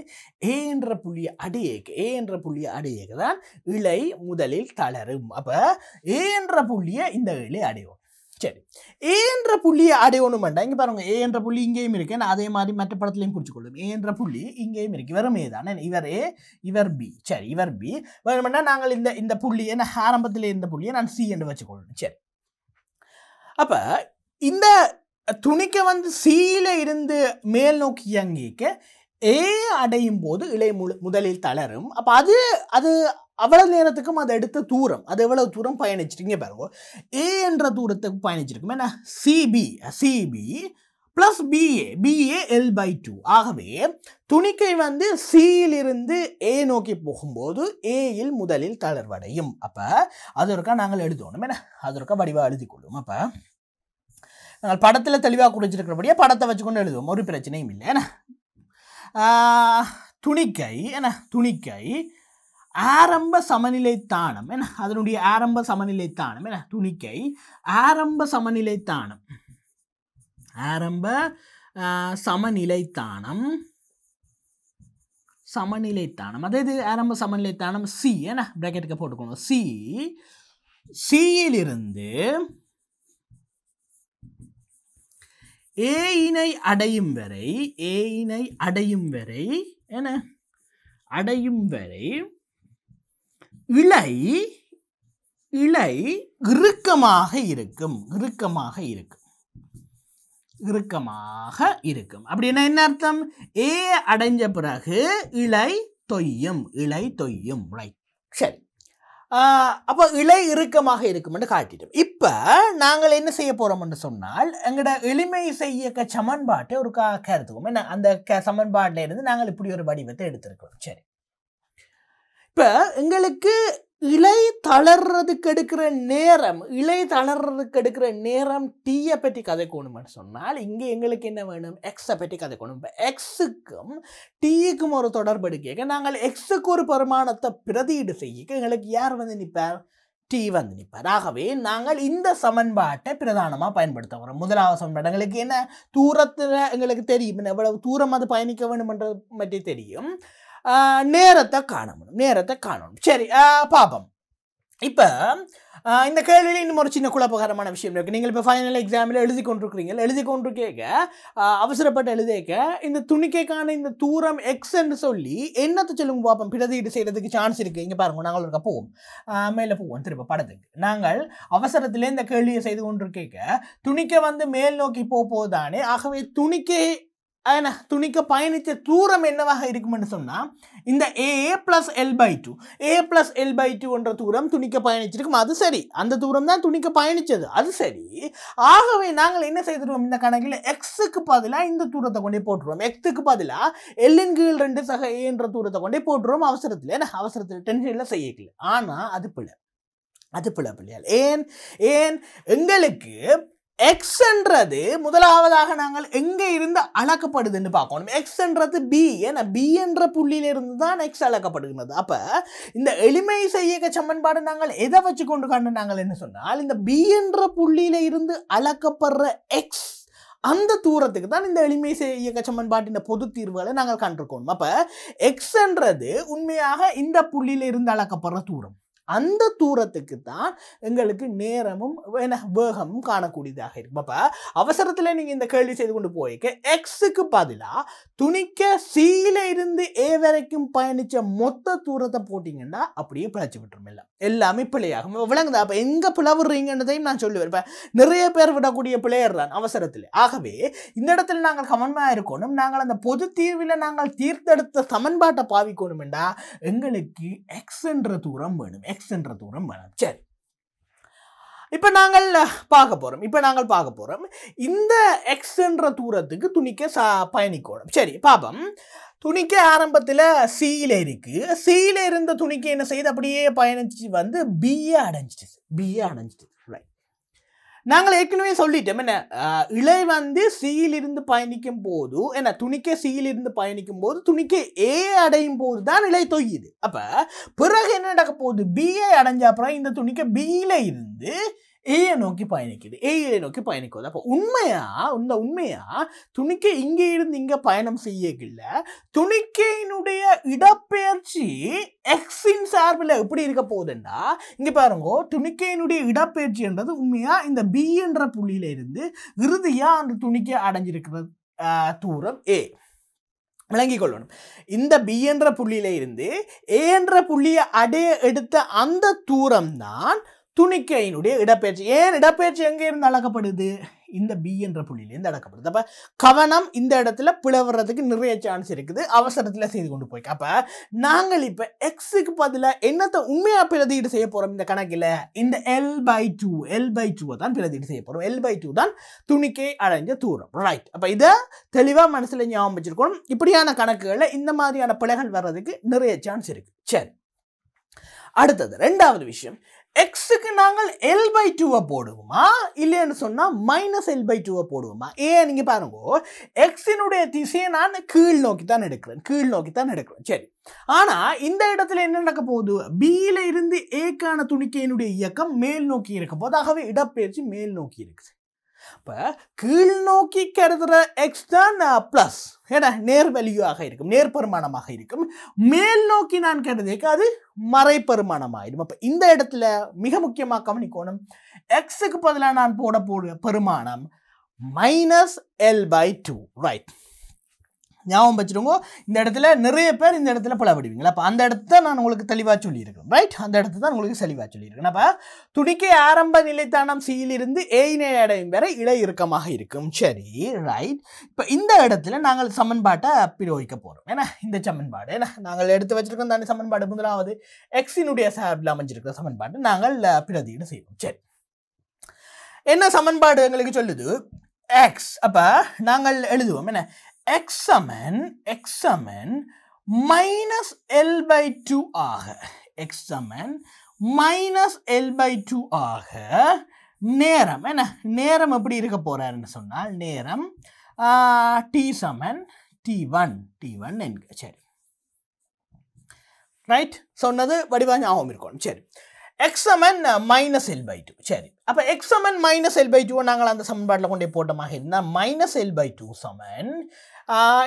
Speaker 2: ஏ என்ற புள்ளியை அடையேக்கு ஏ என்ற புள்ளியை அடையேக்க தான் இலை முதலில் தளரும். அப்போ ஏ என்ற புள்ளியை இந்த இலை அடையும். சரி. ஏ என்ற புள்ளியை அடையணுமெண்டா இங்கே பாருங்க ஏ என்ற புள்ளி இங்கேயும் இருக்கு. நான் அதே மாதிரி மற்ற படத்துலையும் குறிச்சுக்கொள்ளும். ஏ என்ற புள்ளி இங்கேயும் இருக்கு. இவரும் ஏ தானே? இவர் ஏ இவர் பி சரி இவர் பி வேணுமெண்டா நாங்கள் இந்த இந்த புள்ளியை என்ன ஆரம்பத்தில் இருந்த புள்ளியை நான் சி என்று வச்சுக்கொள்ளணும் சரி. அப்போ இந்த துணிக்க வந்து சீல இருந்து மேல் நோக்கி இயங்கிக்க ஏ அடையும் போது இலை முழு முதலில் தளரும். அப்போ அது அது அவ்வளவு நேரத்துக்கும் அதை எடுத்த தூரம். அது எவ்வளவு தூரம் பயணிச்சிருக்கீங்க பாருங்க. ஏ என்ற தூரத்துக்கு பயணிச்சிருக்கும். என்ன? CB CB plus BA BA l by two ஆகவே துணிக்கை வந்து சியிலிருந்து ஏ நோக்கி போகும்போது ஏயில் முதலில் தளர்வடையும். அப்போ அதற்கா நாங்கள் எழுதணும். என்ன? அதற்கா வடிவாக எழுதி கொள்ளும். அப்போ நாங்கள் படத்தில் தெளிவாக குறிச்சிருக்கிறபடியே படத்தை வச்சுக்கொண்டு எழுதுவோம். ஒரு பிரச்சனையும் இல்லை. என்ன? துணிக்கை. என்ன? துணிக்கை. ஆரம்ப சமநிலை தானம் என்ன? அதனுடைய ஆரம்ப சமநிலை தானம் என்ன? துணிக்கை. ஆரம்ப சமநிலை தானம் ஆரம்ப சமநிலைத்தானம். சமநிலை தானம் சமநிலை தானம் அதாவது ஆரம்ப சமநிலை தானம் சி என்ன பிராக்கெட்டுக்கு போட்டுக்கோங்க சி சியிலிருந்து ஏயினை அடையும் வரை ஏயினை அடையும் வரை என்ன? அடையும் வரை இலை இலை இறுக்கமாக இருக்கும் இறுக்கமாக இருக்கும். இறுக்கமாக இருக்கும். அப்படின்னா என்ன அர்த்தம்? ஏ அடைஞ்ச பிறகு இலை தொய்யும் இலை தொய்யும். ரைட் சரி. அப்போ இலை இறுக்கமாக இருக்கும்னு காட்டிட்டோம். இப்போ நாங்கள் என்ன செய்ய போகிறோம்னு சொன்னால் எங்களோட எளிமை செய்யக்க சமன்பாட்டை ஒரு கா கருத்துவோம் என்ன? அந்த க சமன்பாட்டில் இருந்து நாங்கள் இப்படி ஒரு வடிவத்தை எடுத்திருக்கிறோம். சரி. இப்போ எங்களுக்கு இலை தளர்றதுக்கு எடுக்கிற நேரம் இலை தளர்றதுக்கு எடுக்கிற நேரம் டீயை பற்றி கதைக்கணும்னு சொன்னால் இங்கே எங்களுக்கு என்ன வேணும்? எக்ஸை பற்றி கதைக்கணும். இப்போ எக்ஸுக்கும் டீக்கும் ஒரு தொடர்பு எடுக்க நாங்கள் எக்ஸுக்கு ஒரு பரிமாணத்தை பிரதியீடு செய்ய எங்களுக்கு யார் வந்து நிற்பார்? டீ வந்து நிற்பார். ஆகவே நாங்கள் இந்த சமன்பாட்டை பிரதானமாக பயன்படுத்த போகிறோம் முதலாவது சமன்பாடு. எங்களுக்கு என்ன? தூரத்தில் எங்களுக்கு தெரியும். எவ்வளவு தூரம் அது பயணிக்க வேண்டும்ன்றது பற்றி தெரியும். நேரத்தை காணணும் நேரத்தை காணணும். சரி ஆஹ் பார்ப்போம் இப்போ இந்த கேள்வியில் இன்னும் ஒரு சின்ன குழப்பகரமான விஷயம் இருக்குது நீங்கள் இப்போ ஃபைனல் எக்ஸாமில் எழுதி கொண்டிருக்கிறீங்க எழுதி கொண்டு கேட்க அவசரப்பட்டு எழுதேக்க இந்த துணிக்கைக்கான இந்த தூரம் எக்ஸ்ன்னு சொல்லி என்னத்தை சொல்லுங்க பார்ப்போம் பிரதியீடு செய்கிறதுக்கு சான்ஸ் இருக்குது இங்கே பாருங்க நாங்கள் ஒரு போவோம். மேலே போவோம். திரும்ப படத்துக்கு. நாங்கள் அவசரத்திலே இந்த கேள்வியை செய்து கொண்டிருக்கேக்க துணிக்கை வந்து மேல் நோக்கி போக போதானே ஆகவே துணிக்கை துணிக்க பயணித்த தூரம் என்னவாக இருக்கும்னு சொன்னால் இந்த a plus l by two a plus l by two என்ற தூரம் துணிக்க பயணிச்சிருக்கும். அது சரி. அந்த தூரம் தான் துணிக்க பயணித்தது அது சரி. ஆகவே நாங்கள் என்ன செய்திருவோம் இந்த கணக்கில் எக்ஸுக்கு பதிலாக இந்த தூரத்தை கொண்டே போட்டுருவோம். எக்ஸுக்கு பதிலாக எல்லின் கீழ் ரெண்டு சக ஏ என்ற தூரத்தை கொண்டே போட்டுருவோம். அவசரத்தில் என்ன? அவசரத்தில் டென்ஷனில் செய்யக்கல ஆனால் அது பிள்ளை அது பிள்ளை பிள்ளையால். ஏன்? ஏன்? எங்களுக்கு எக்ஸ்ன்றது முதலாவதாக நாங்கள் எங்கே இருந்து அளக்கப்படுதுன்னு பார்க்கணும். எக்ஸ்ன்றது பி ஏன்னா பி என்ற புள்ளியிலிருந்து தான் எக்ஸ் அளக்கப்படுகிறது அப்போ இந்த எளிமை செய்யக்க சமன்பாடு நாங்கள் எதை வச்சு கொண்டு கண்டு நாங்கள் என்ன சொன்னால் இந்த பி என்ற புள்ளியில இருந்து அளக்கப்படுற எக்ஸ் அந்த தூரத்துக்கு தான் இந்த எளிமை இயக்க சமன்பாட்டின் பொது தீர்வுகளை நாங்கள் கண்டிருக்கணும் அப்போ எக்ஸ்ன்றது உண்மையாக இந்த புள்ளியில இருந்து அளக்கப்படுற தூரம். அந்த தூரத்துக்கு தான் எங்களுக்கு நேரமும் என்ன வேகமும் காணக்கூடியதாக இருக்கும். அப்போ அவசரத்தில் நீங்கள் இந்த கேள்வி செய்து கொண்டு போயிருக்க எக்ஸுக்கு பதிலாக துணிக்க சீல இருந்து ஏ வரைக்கும் பயணித்த மொத்த தூரத்தை போட்டிங்கன்னா அப்படியே பிழைச்சி விட்டுரும் எல்லாம். எல்லாமே பிழையாகும். விளங்குதா? அப்போ எங்கே பிளவுறீங்கன்றதையும் நான் சொல்லுவேன். இப்போ நிறைய பேர் விடக்கூடிய பிளேயர் தான் அவசரத்தில். ஆகவே இந்த இடத்துல நாங்கள் கவனமாக இருக்கணும். நாங்கள் அந்த பொது தீர்வில் நாங்கள் தீர்த்தெடுத்த சமன்பாட்டை பாவிக்கணும்டா எங்களுக்கு எக்ஸ் என்ற தூரம் வேணும். எக்ஸ்ன்ற தூரம் வேணும் சரி. இப்போ நாங்கள் பார்க்க போகிறோம் இப்போ நாங்கள் பார்க்க போகிறோம் இந்த எக்ஸ்ன்ற தூரத்துக்கு துணிக்க சா பயணிக்கணும். சரி பாப்போம் துணிக்க ஆரம்பத்தில் சியில் இருக்குது சியில் இருந்த துணிக்கு என்ன செய்யுது அப்படியே பயணிச்சு வந்து பிஏ அடைஞ்சிட்டு பிஏ அடைஞ்சிட்டு நாங்கள் ஏற்கனவே சொல்லிட்டோம் என்ன இலை வந்து சியிலிருந்து பயணிக்கும் போது என்ன துணிக்க சியிலிருந்து பயணிக்கும் போது துணிக்க ஏ அடையும் போது தான் இலை தொய்யுது. அப்போ பிறகு என்ன நடக்க போகுது பிஏ அடைஞ்ச அப்புறம் இந்த துணிக்க பியில இருந்து ஏயை நோக்கி பயணிக்குது. ஏயை நோக்கி பயணிக்குது அப்போ உண்மையா இந்த உண்மையா துணிக்கை இங்கே இருந்து இங்கே பயணம் செய்யக்கில்ல துணிக்கையினுடைய இடப்பெயர்ச்சி எக்ஸின் சார்பில் எப்படி இருக்க போகுதுண்டா இங்கே பாருங்க துணிக்கையினுடைய இடப்பெயர்ச்சி என்றது இந்த பி என்ற புள்ளியில இருந்து இறுதியா அந்த துணிக்கை அடைஞ்சிருக்கிற தூரம் ஏ விளங்கிக் கொள்ளணும் இந்த பி என்ற புள்ளியில இருந்து ஏ என்ற புள்ளியை அடைய எடுத்த அந்த தூரம் தான் துணிக்கையினுடைய இடப்பெயர்ச்சி. ஏன் இடப்பெயர்ச்சி எங்கே இருந்து அழகப்படுது? இந்த பி என்ற புள்ளியிலேருந்து அடக்கப்படுது. அப்போ கவனம் இந்த இடத்துல பிளவுறதுக்கு நிறைய சான்ஸ் இருக்குது. அவசரத்தில் செய்து கொண்டு போய். அப்போ நாங்கள் இப்போ எக்ஸுக்கு பதிலாக என்னத்தை உண்மையாக பிரதீடு செய்ய போகிறோம் இந்த கணக்கில்? இந்த L by two L by டூவை தான் பிரதீடு செய்ய போகிறோம் எல் பை டூ தான் துணிக்கை அடைஞ்ச தூரம். ரைட் அப்போ இதை தெளிவாக மனசில் ஞாபகம் வச்சுருக்கணும். இப்படியான கணக்குகளில் இந்த மாதிரியான பிழைகள் வர்றதுக்கு நிறைய சான்ஸ் இருக்குது சரி. அடுத்தது ரெண்டாவது விஷயம். எக்ஸுக்கு நாங்கள் எல் பை டூவை போடுவோமா? இல்லைன்னு சொன்னால் மைனஸ் எல் பை டூவை போடுவோமா? ஏன்? நீங்கள் பாருங்க. எக்ஸினுடைய திசையை நான் கீழ் நோக்கி தான் எடுக்கிறேன். கீழ் நோக்கி தான் எடுக்கிறேன். சரி. ஆனால் இந்த இடத்துல என்ன நடக்க போகுது? பியில இருந்து ஏக்கான துணிக்கையினுடைய இயக்கம் மேல் நோக்கி இருக்க போது ஆகவே இடப்பெயர்ச்சி மேல் நோக்கி இருக்குது. இப்போ கீழ் நோக்கி கருதுற எக்ஸ் தான் ப்ளஸ் ஏன்னா நேர் வேல்யூவாக இருக்கும் நேர்பெருமானமாக இருக்கும். மேல் நோக்கி நான் கருதிக்க அது மறைப்பெருமானமாயிடும் அப்போ இந்த இடத்துல மிக முக்கியமாக கவனிக்கணும். எக்ஸுக்கு பதிலாக நான் போட போடுற பெருமானம் minus L by two right ஞாபகம் வச்சுருங்க இந்த இடத்துல நிறைய பேர் இந்த இடத்துல பிளவிடுவீங்களா அப்போ அந்த இடத்த நான் உங்களுக்கு தெளிவாக சொல்லியிருக்கேன் ரைட் அந்த இடத்த தான் உங்களுக்கு தெளிவாக சொல்லியிருக்கேன் அப்போ துணிக்கை ஆரம்ப நிலைத்தானம் சியிலிருந்து ஏயினை அடையும் வரை இலை இறுக்கமாக இருக்கும். சரி. ரைட் இப்போ இந்த இடத்துல நாங்கள் சமன்பாட்டை பிரயோகிக்க போகிறோம் ஏன்னா இந்த சமன்பாடு. ஏன்னா நாங்கள் எடுத்து வச்சிருக்கோம் தானே சமன்பாடு முதலாவது எக்ஸினுடைய சார்பில் அமைஞ்சிருக்கிற சமன்பாடு. நாங்கள் பிரதியீடு செய்வோம். சரி. என்ன சமன்பாடு எங்களுக்கு சொல்லுது? எக்ஸ் அப்போ நாங்கள் எழுதுவோம். என்ன? எக்ஸ் சமன் எக்ஸ் சமன் மைனஸ் எல் பை டூ ஆக எக்ஸ் சமன் மைனஸ் எல் பை டூ ஆக நேரம் என்ன? நேரம் எப்படி இருக்க போகிறாருன்னு சொன்னால் நேரம் டி சமன் டி ஒன் டி ஒன் என்க சரி. ரைட் சொன்னது வடிவா ஞாபகம் இருக்கணும் சரி. எக்ஸமன் மைனஸ் எல் பை டூ சரி. அப்போ எக்ஸமன் மைனஸ் எல் பை டூ நாங்கள் அந்த சமன்பாட்டில் கொண்டே போட்டமாக இருந்தால் மைனஸ் எல் பை டூ சமன்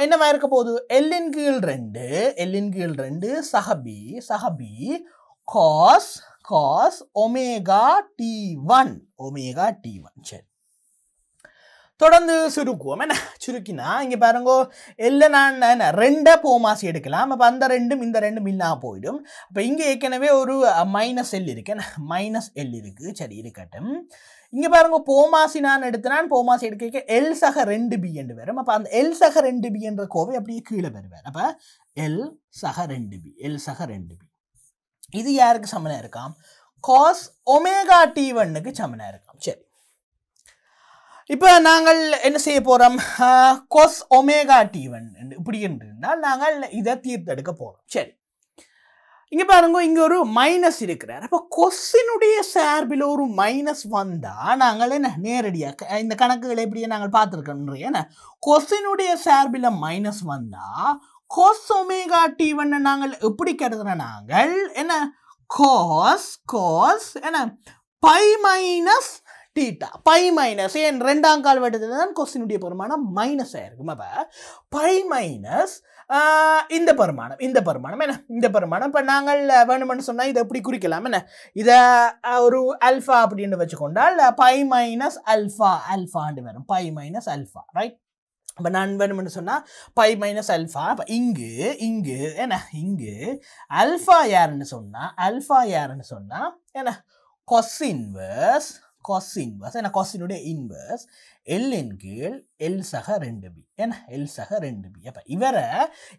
Speaker 2: என்னவா இருக்க போகுது? எல்லின் கீழ் ரெண்டு எல்லின் கீழ் ரெண்டு சஹபி சஹபி cos cos omega T one omega T one சரி. தொடர்ந்து சுருக்குவோம். என்ன சுருக்கினா இங்கே பாருங்க எல்ல நான் என்ன ரெண்டை போமாசி எடுக்கலாம். அப்போ அந்த ரெண்டும் இந்த ரெண்டும் இல்லாமல் போயிடும். அப்போ இங்கே ஏற்கனவே ஒரு மைனஸ் எல் இருக்கு. என்ன மைனஸ் எல் இருக்குது சரி இருக்கட்டும். இங்கே பாருங்க போமாசி நான் எடுத்தனான் போமாசி எடுக்க எல் சக ரெண்டு பி என்று வரும். அப்போ அந்த எல் சக ரெண்டு பி என்ற கோவை அப்படியே கீழே வருவார். அப்போ எல் சக ரெண்டு பி எல் சக ரெண்டு பி இது யாருக்கு சமனாக இருக்காம்? காஸ் ஒமேகா டி ஒன்னுக்கு சமனாக இருக்காம். சரி. இப்போ நாங்கள் என்ன செய்ய போகிறோம் கொஸ் ஒமேகா டி ஒன் இப்படி என்றால் நாங்கள் இதை தீர்த்தெடுக்க போகிறோம் சரி. இங்கே பாருங்க இங்கே ஒரு மைனஸ் இருக்கிறார். அப்போ கொஸ்டினுடைய சார்பில் ஒரு மைனஸ் வந்தால் நாங்கள் என்ன? நேரடியாக இந்த கணக்குகளை எப்படியே நாங்கள் பார்த்துருக்கோம் என்ன கொஸ்டினுடைய சார்பில் மைனஸ் வந்தால் கொஸ் ஒமேகா டி நாங்கள் எப்படி கருதுன? நாங்கள் என்ன? கோஸ் கோஸ் என்ன? Pi minus theta pi minus ஏன்? ரெண்டாம் கால் வட்டத்தில் தான் கொஸ்டினுடைய பெருமானம் மைனஸ் ஆயிருக்கும். அப்போ பை மைனஸ் இந்த பெருமானம் இந்த பெருமானம் என்ன? இந்த பெருமானம் இப்போ நாங்கள் வேணுமென்னு சொன்னால் இதை எப்படி குறிக்கலாம்? என்ன? இதை ஒரு அல்ஃபா அப்படின்னு வச்சுக்கொண்டால் பை மைனஸ் அல்ஃபா அல்ஃபாண்டு வரும். பை மைனஸ் அல்ஃபா ரைட் இப்போ நான் வேணும்னு சொன்னால் பை மைனஸ் அல்ஃபா இப்போ இங்கு இங்கு என்ன? இங்கு அல்ஃபா யாருன்னு சொன்னால் அல்ஃபா யாருன்னு சொன்னால் என்ன? கொஸ் இன்வர்ஸ் கொஸ் இன்வர்ஸ் என்ன? கொஸ்டினுடைய இன்வர்ஸ் எல்லின் கீழ் எல் சக ரெண்டு பி ஏன்னா எல் சக ரெண்டு பி. அப்போ இவரை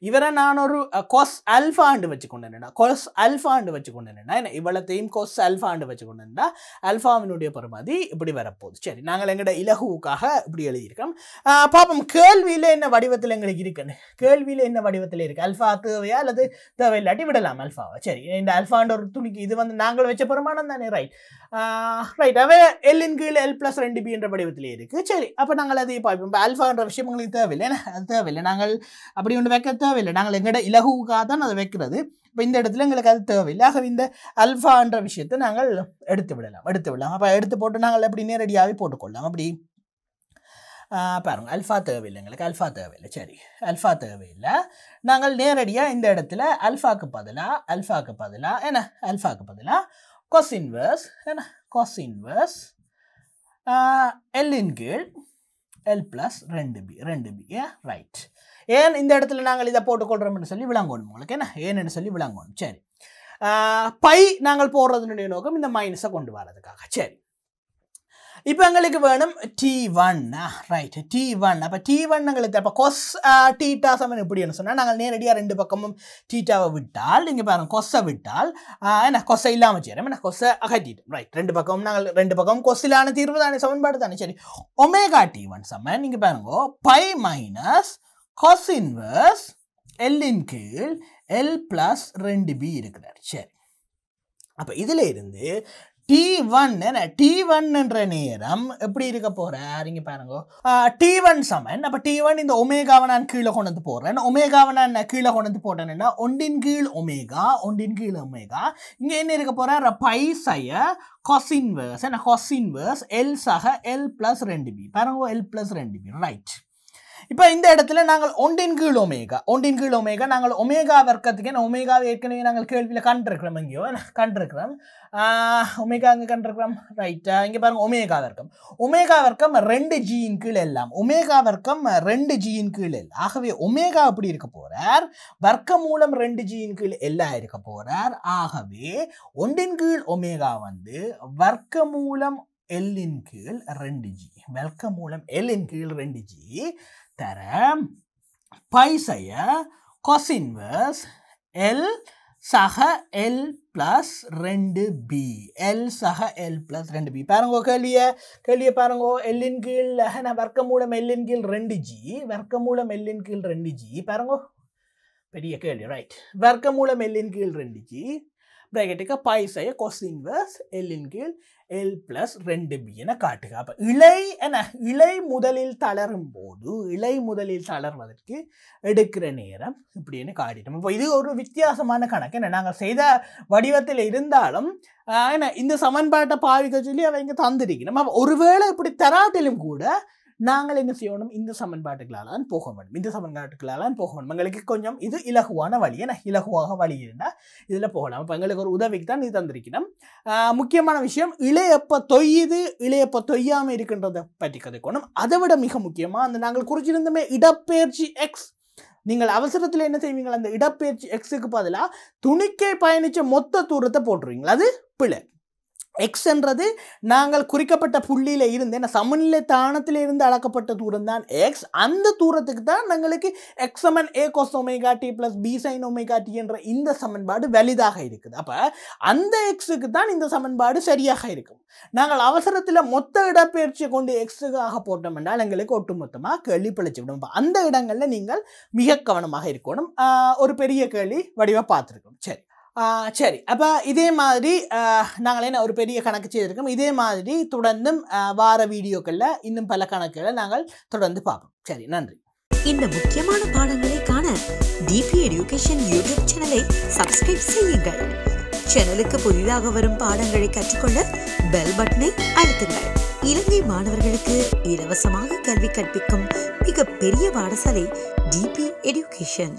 Speaker 2: இவரை நான் ஒரு கொஸ் அல்ஃபாண்டு வச்சு கொண்டேன்னா கொஸ் அல்ஃபாண்டு வச்சு கொண்டேன்னா என்ன? இவ்வளத்தையும் கொஸ் அல்ஃபாண்டு வச்சு கொண்டேன்னா அல்ஃபாவினுடைய பருமதி இப்படி வரப்போகுது. சரி நாங்கள் எங்களோட இலகுவுக்காக இப்படி எழுதியிருக்கோம். பாப்போம் கேள்வியில் என்ன வடிவத்தில் எங்களுக்கு இருக்குன்னு கேள்வியில் என்ன வடிவத்தில் இருக்குது அல்ஃபா தேவையா அல்லது தேவையில்லாட்டி விடலாம் அல்ஃபாவை சரி இந்த அல்ஃபாண்ட ஒரு துணிக்கு இது வந்து நாங்கள் வச்ச பெருமானம் தானே? ரைட் ரைட் அவ எல்லின் கீழ் எல் ப்ளஸ் ரெண்டு பி என்ற வடிவத்திலே இருக்குது சரி அப்போ நாங்கள் அதை பார்ப்போம் இப்போ அல்ஃபான்ற விஷயம் எங்களுக்கு தேவையில்லை. ஏன்னா அது தேவையில்லை. நாங்கள் அப்படி ஒன்று வைக்க தேவையில்லை. நாங்கள் எங்கள்ட இலகுவுக்காக தான் அதை வைக்கிறது. இப்போ இந்த இடத்துல எங்களுக்கு அது தேவையில்லை. ஆகவே இந்த அல்ஃபான்ற விஷயத்தை நாங்கள் எடுத்து விடலாம். எடுத்து விடலாம். அப்போ எடுத்து போட்டு நாங்கள் எப்படி நேரடியாகவே போட்டுக்கொள்ளலாம். அப்படி பாருங்கள் அல்ஃபா தேவையில்லை. எங்களுக்கு அல்ஃபா தேவையில்லை. சரி. அல்ஃபா தேவையில்லை. நாங்கள் நேரடியாக இந்த இடத்துல அல்ஃபாக்கு பதிலாக அல்ஃபாக்கு பதிலாக என்ன? அல்ஃபாக்கு பதிலாக கொஸ் இன்வர்ஸ் என்ன? கொஸ் இன்வர்ஸ் எல்லின் கீழ் எல் ப்ளஸ் ரெண்டு பி ரெண்டு பி ஏ ரைட் ஏன் இந்த இடத்துல நாங்கள் இதை போட்டுக்கொள்கிறோம்னு சொல்லி விளங்கணும் உங்களுக்கு என்ன? ஏன்னு சொல்லி விளங்கணும். சரி. பை நாங்கள் போடுறதுனுடைய நோக்கம் இந்த மைனஸை கொண்டு வரதுக்காக சரி. இப்போ எங்களுக்கு வேணும் T one right T one அப்போ டி ஒன் எங்களுக்கு அப்போ கொஸ் டீட்டா சமன் எப்படின்னு சொன்னால் நாங்கள் நேரடியாக ரெண்டு பக்கமும் டீட்டாவை விட்டால் நீங்கள் பாருங்கள் கொஸ்ஸை விட்டால் என்ன கொஸ்ஸை இல்லாமல் செய்யறோம் என்ன கொஸ்ஸை அகட்டிட்டோம் ரைட் ரெண்டு பக்கமும் நாங்கள் ரெண்டு பக்கம் கொஸ்ஸிலான தீர்வு தானே சமன்பாடு தானே சரி ஒமேகா டி ஒன் சமன் நீங்கள் பாருங்க பை மைனஸ் கொஸ் இன்வர்ஸ் எல்லின் கீழ் எல் ப்ளஸ் ரெண்டு பி இருக்கிறார் சரி அப்போ இதில் இருந்து டி ஒன் என்ன டி ஒன்ன்ற நேரம் எப்படி இருக்க போகிறார் இங்கே பாருங்க. டி ஒன் சமன். அப்போ டி ஒன் இந்த ஒமேகாவை நான் கீழே கொண்டு வந்து போடுறேன் ஒமேகாவை நான் கீழே கொண்டு வந்து போட்டேன்னா ஒன்றின் கீழ் ஒமேகா ஒன்றின் கீழ் ஒமேகா. இங்கே என்ன இருக்க போகிற பை சய கொசின்வர்ஸ் என்ன? கொசின்வர்ஸ் எல் சக எல் ப்ளஸ் ரெண்டு பி பாருங்க எல் ப்ளஸ் ரெண்டு பி ரைட் இப்போ இந்த இடத்துல நாங்கள் ஒன்றின் கீழ் ஒமேகா. ஒன்றின் கீழ் ஒமேகா நாங்கள் ஒமேகா வர்க்கத்துக்கு என்ன? ஒமேகாவை ஏற்கனவே நாங்கள் கேள்வியில் கண்டிருக்கிறோம் எங்கேயோ கண்டிருக்கிறோம். ஒமேகா அங்கே கண்டிருக்கிறோம்? ரைட்டா இங்கே பாருங்க ஒமேகா வர்க்கம். ஒமேகா வர்க்கம் ரெண்டு ஜியின் கீழ் எல்லாம். ஒமேகா வர்க்கம் ரெண்டு ஜியின் கீழ் எல்லாம் ஆகவே ஒமேகா அப்படி இருக்க போறார்? வர்க்க மூலம் ரெண்டு ஜியின் கீழ் எல்லாம் இருக்க போறார். ஆகவே ஒன்றின் கீழ் ஒமேகா வந்து வர்க்க மூலம் எல்லின் கீழ் ரெண்டு ஜி வர்க்க மூலம் எல்லின் கீழ் ரெண்டு ஜி විස්තර පයිසය කොසින්වර්ස් L සහ L plus 2B L සහ L plus 2B பாருங்க கேளிய கேளிய பாருங்க. L இன் கீழ் ஹன வர்க்கமூலம் L இன் கீழ் 2G வர்க்கமூலம் L இன் கீழ் 2G பாருங்க. பெரிய கேள்வி ரைட் வர்க்கமூலம் L இன் கீழ் 2G ப்ராக்கெட் එක පයිසය எல்லின் கீழ் எல் ப்ளஸ் ரெண்டு பியன காட்டுக. அப்போ இலை என்ன? இலை முதலில் தளரும் போது இலை முதலில் தளர்வதற்கு எடுக்கிற நேரம் இப்படின்னு காட்டிட்டோம். இப்போ இது ஒரு வித்தியாசமான கணக்கு. என்ன? நாங்கள் செய்த வடிவத்தில் இருந்தாலும் என்ன? இந்த சமன்பாட்டை பாவிக்க சொல்லி அவங்க தந்திருக்கணும். ஒருவேளை இப்படி தராட்டிலும் கூட நாங்கள் என்ன செய்யணும்? இந்த சமன்பாட்டுகளால் போக வேண்டும். இந்த சமன்பாட்டுகளால் தான் போக வேண்டும். எங்களுக்கு கொஞ்சம் இது இலகுவான வழி. ஏன்னா இலகுவாக வழி இருந்தால் இதில் போகலாம். இப்போ எங்களுக்கு ஒரு உதவிக்கு தான் இது தந்திருக்கணும். முக்கியமான விஷயம் இளையப்ப தொய்யுது? இளையப்ப தொய்யாமல் இருக்கின்றதை பற்றி கதைக்கணும் அதை விட மிக முக்கியமாக அந்த நாங்கள் குறிச்சிருந்தோமே இடப்பெயர்ச்சி எக்ஸ் நீங்கள் அவசரத்தில் என்ன செய்வீங்க அந்த இடப்பெயர்ச்சி எக்ஸுக்கு பதிலாக துணிக்கை பயணித்த மொத்த தூரத்தை போட்டுருவீங்களா. அது பிழை எக்ஸ்ன்றது நாங்கள் குறிக்கப்பட்ட புள்ளியில் இருந்து என்ன சமநிலை தானத்தில் இருந்து அளக்கப்பட்ட தூரம் தான் எக்ஸ் அந்த தூரத்துக்கு தான் எங்களுக்கு எக்ஸமன் A cos omega T plus P sine omega T என்ற இந்த சமன்பாடு வலிதாக இருக்குது. அப்போ அந்த எக்ஸுக்கு தான் இந்த சமன்பாடு சரியாக இருக்கும். நாங்கள் அவசரத்தில் மொத்த இடப்பெயர்ச்சியை கொண்டு எக்ஸுக்காக போட்டோம் என்றால் எங்களுக்கு ஒட்டுமொத்தமாக கேள்வி பிழைச்சி விடும். அந்த இடங்களில் நீங்கள் மிக கவனமாக இருக்கணும். ஒரு பெரிய கேள்வி வடிவாக பார்த்துருக்கணும். சரி. சரி. அப்போ இதே மாதிரி நாங்கள் என்ன ஒரு பெரிய கணக்கு செய்திருக்கோம். இதே மாதிரி தொடர்ந்தும் வார வீடியோக்களில் இன்னும் பல கணக்குகளை நாங்கள் தொடர்ந்து பார்ப்போம். சரி நன்றி.
Speaker 1: இந்த முக்கியமான பாடங்களை காண டிபி எடுகேஷன் யூடியூப் சேனலை சப்ஸ்கிரைப் செய்யுங்கள். சேனலுக்கு புதிதாக வரும் பாடங்களை கற்றுக்கொள்ள பெல் பட்டனை அழுத்துங்கள். இலங்கை மாணவர்களுக்கு இலவசமாக கல்வி கற்பிக்கும் மிகப்பெரிய பாடசாலை டிபி எடுகேஷன்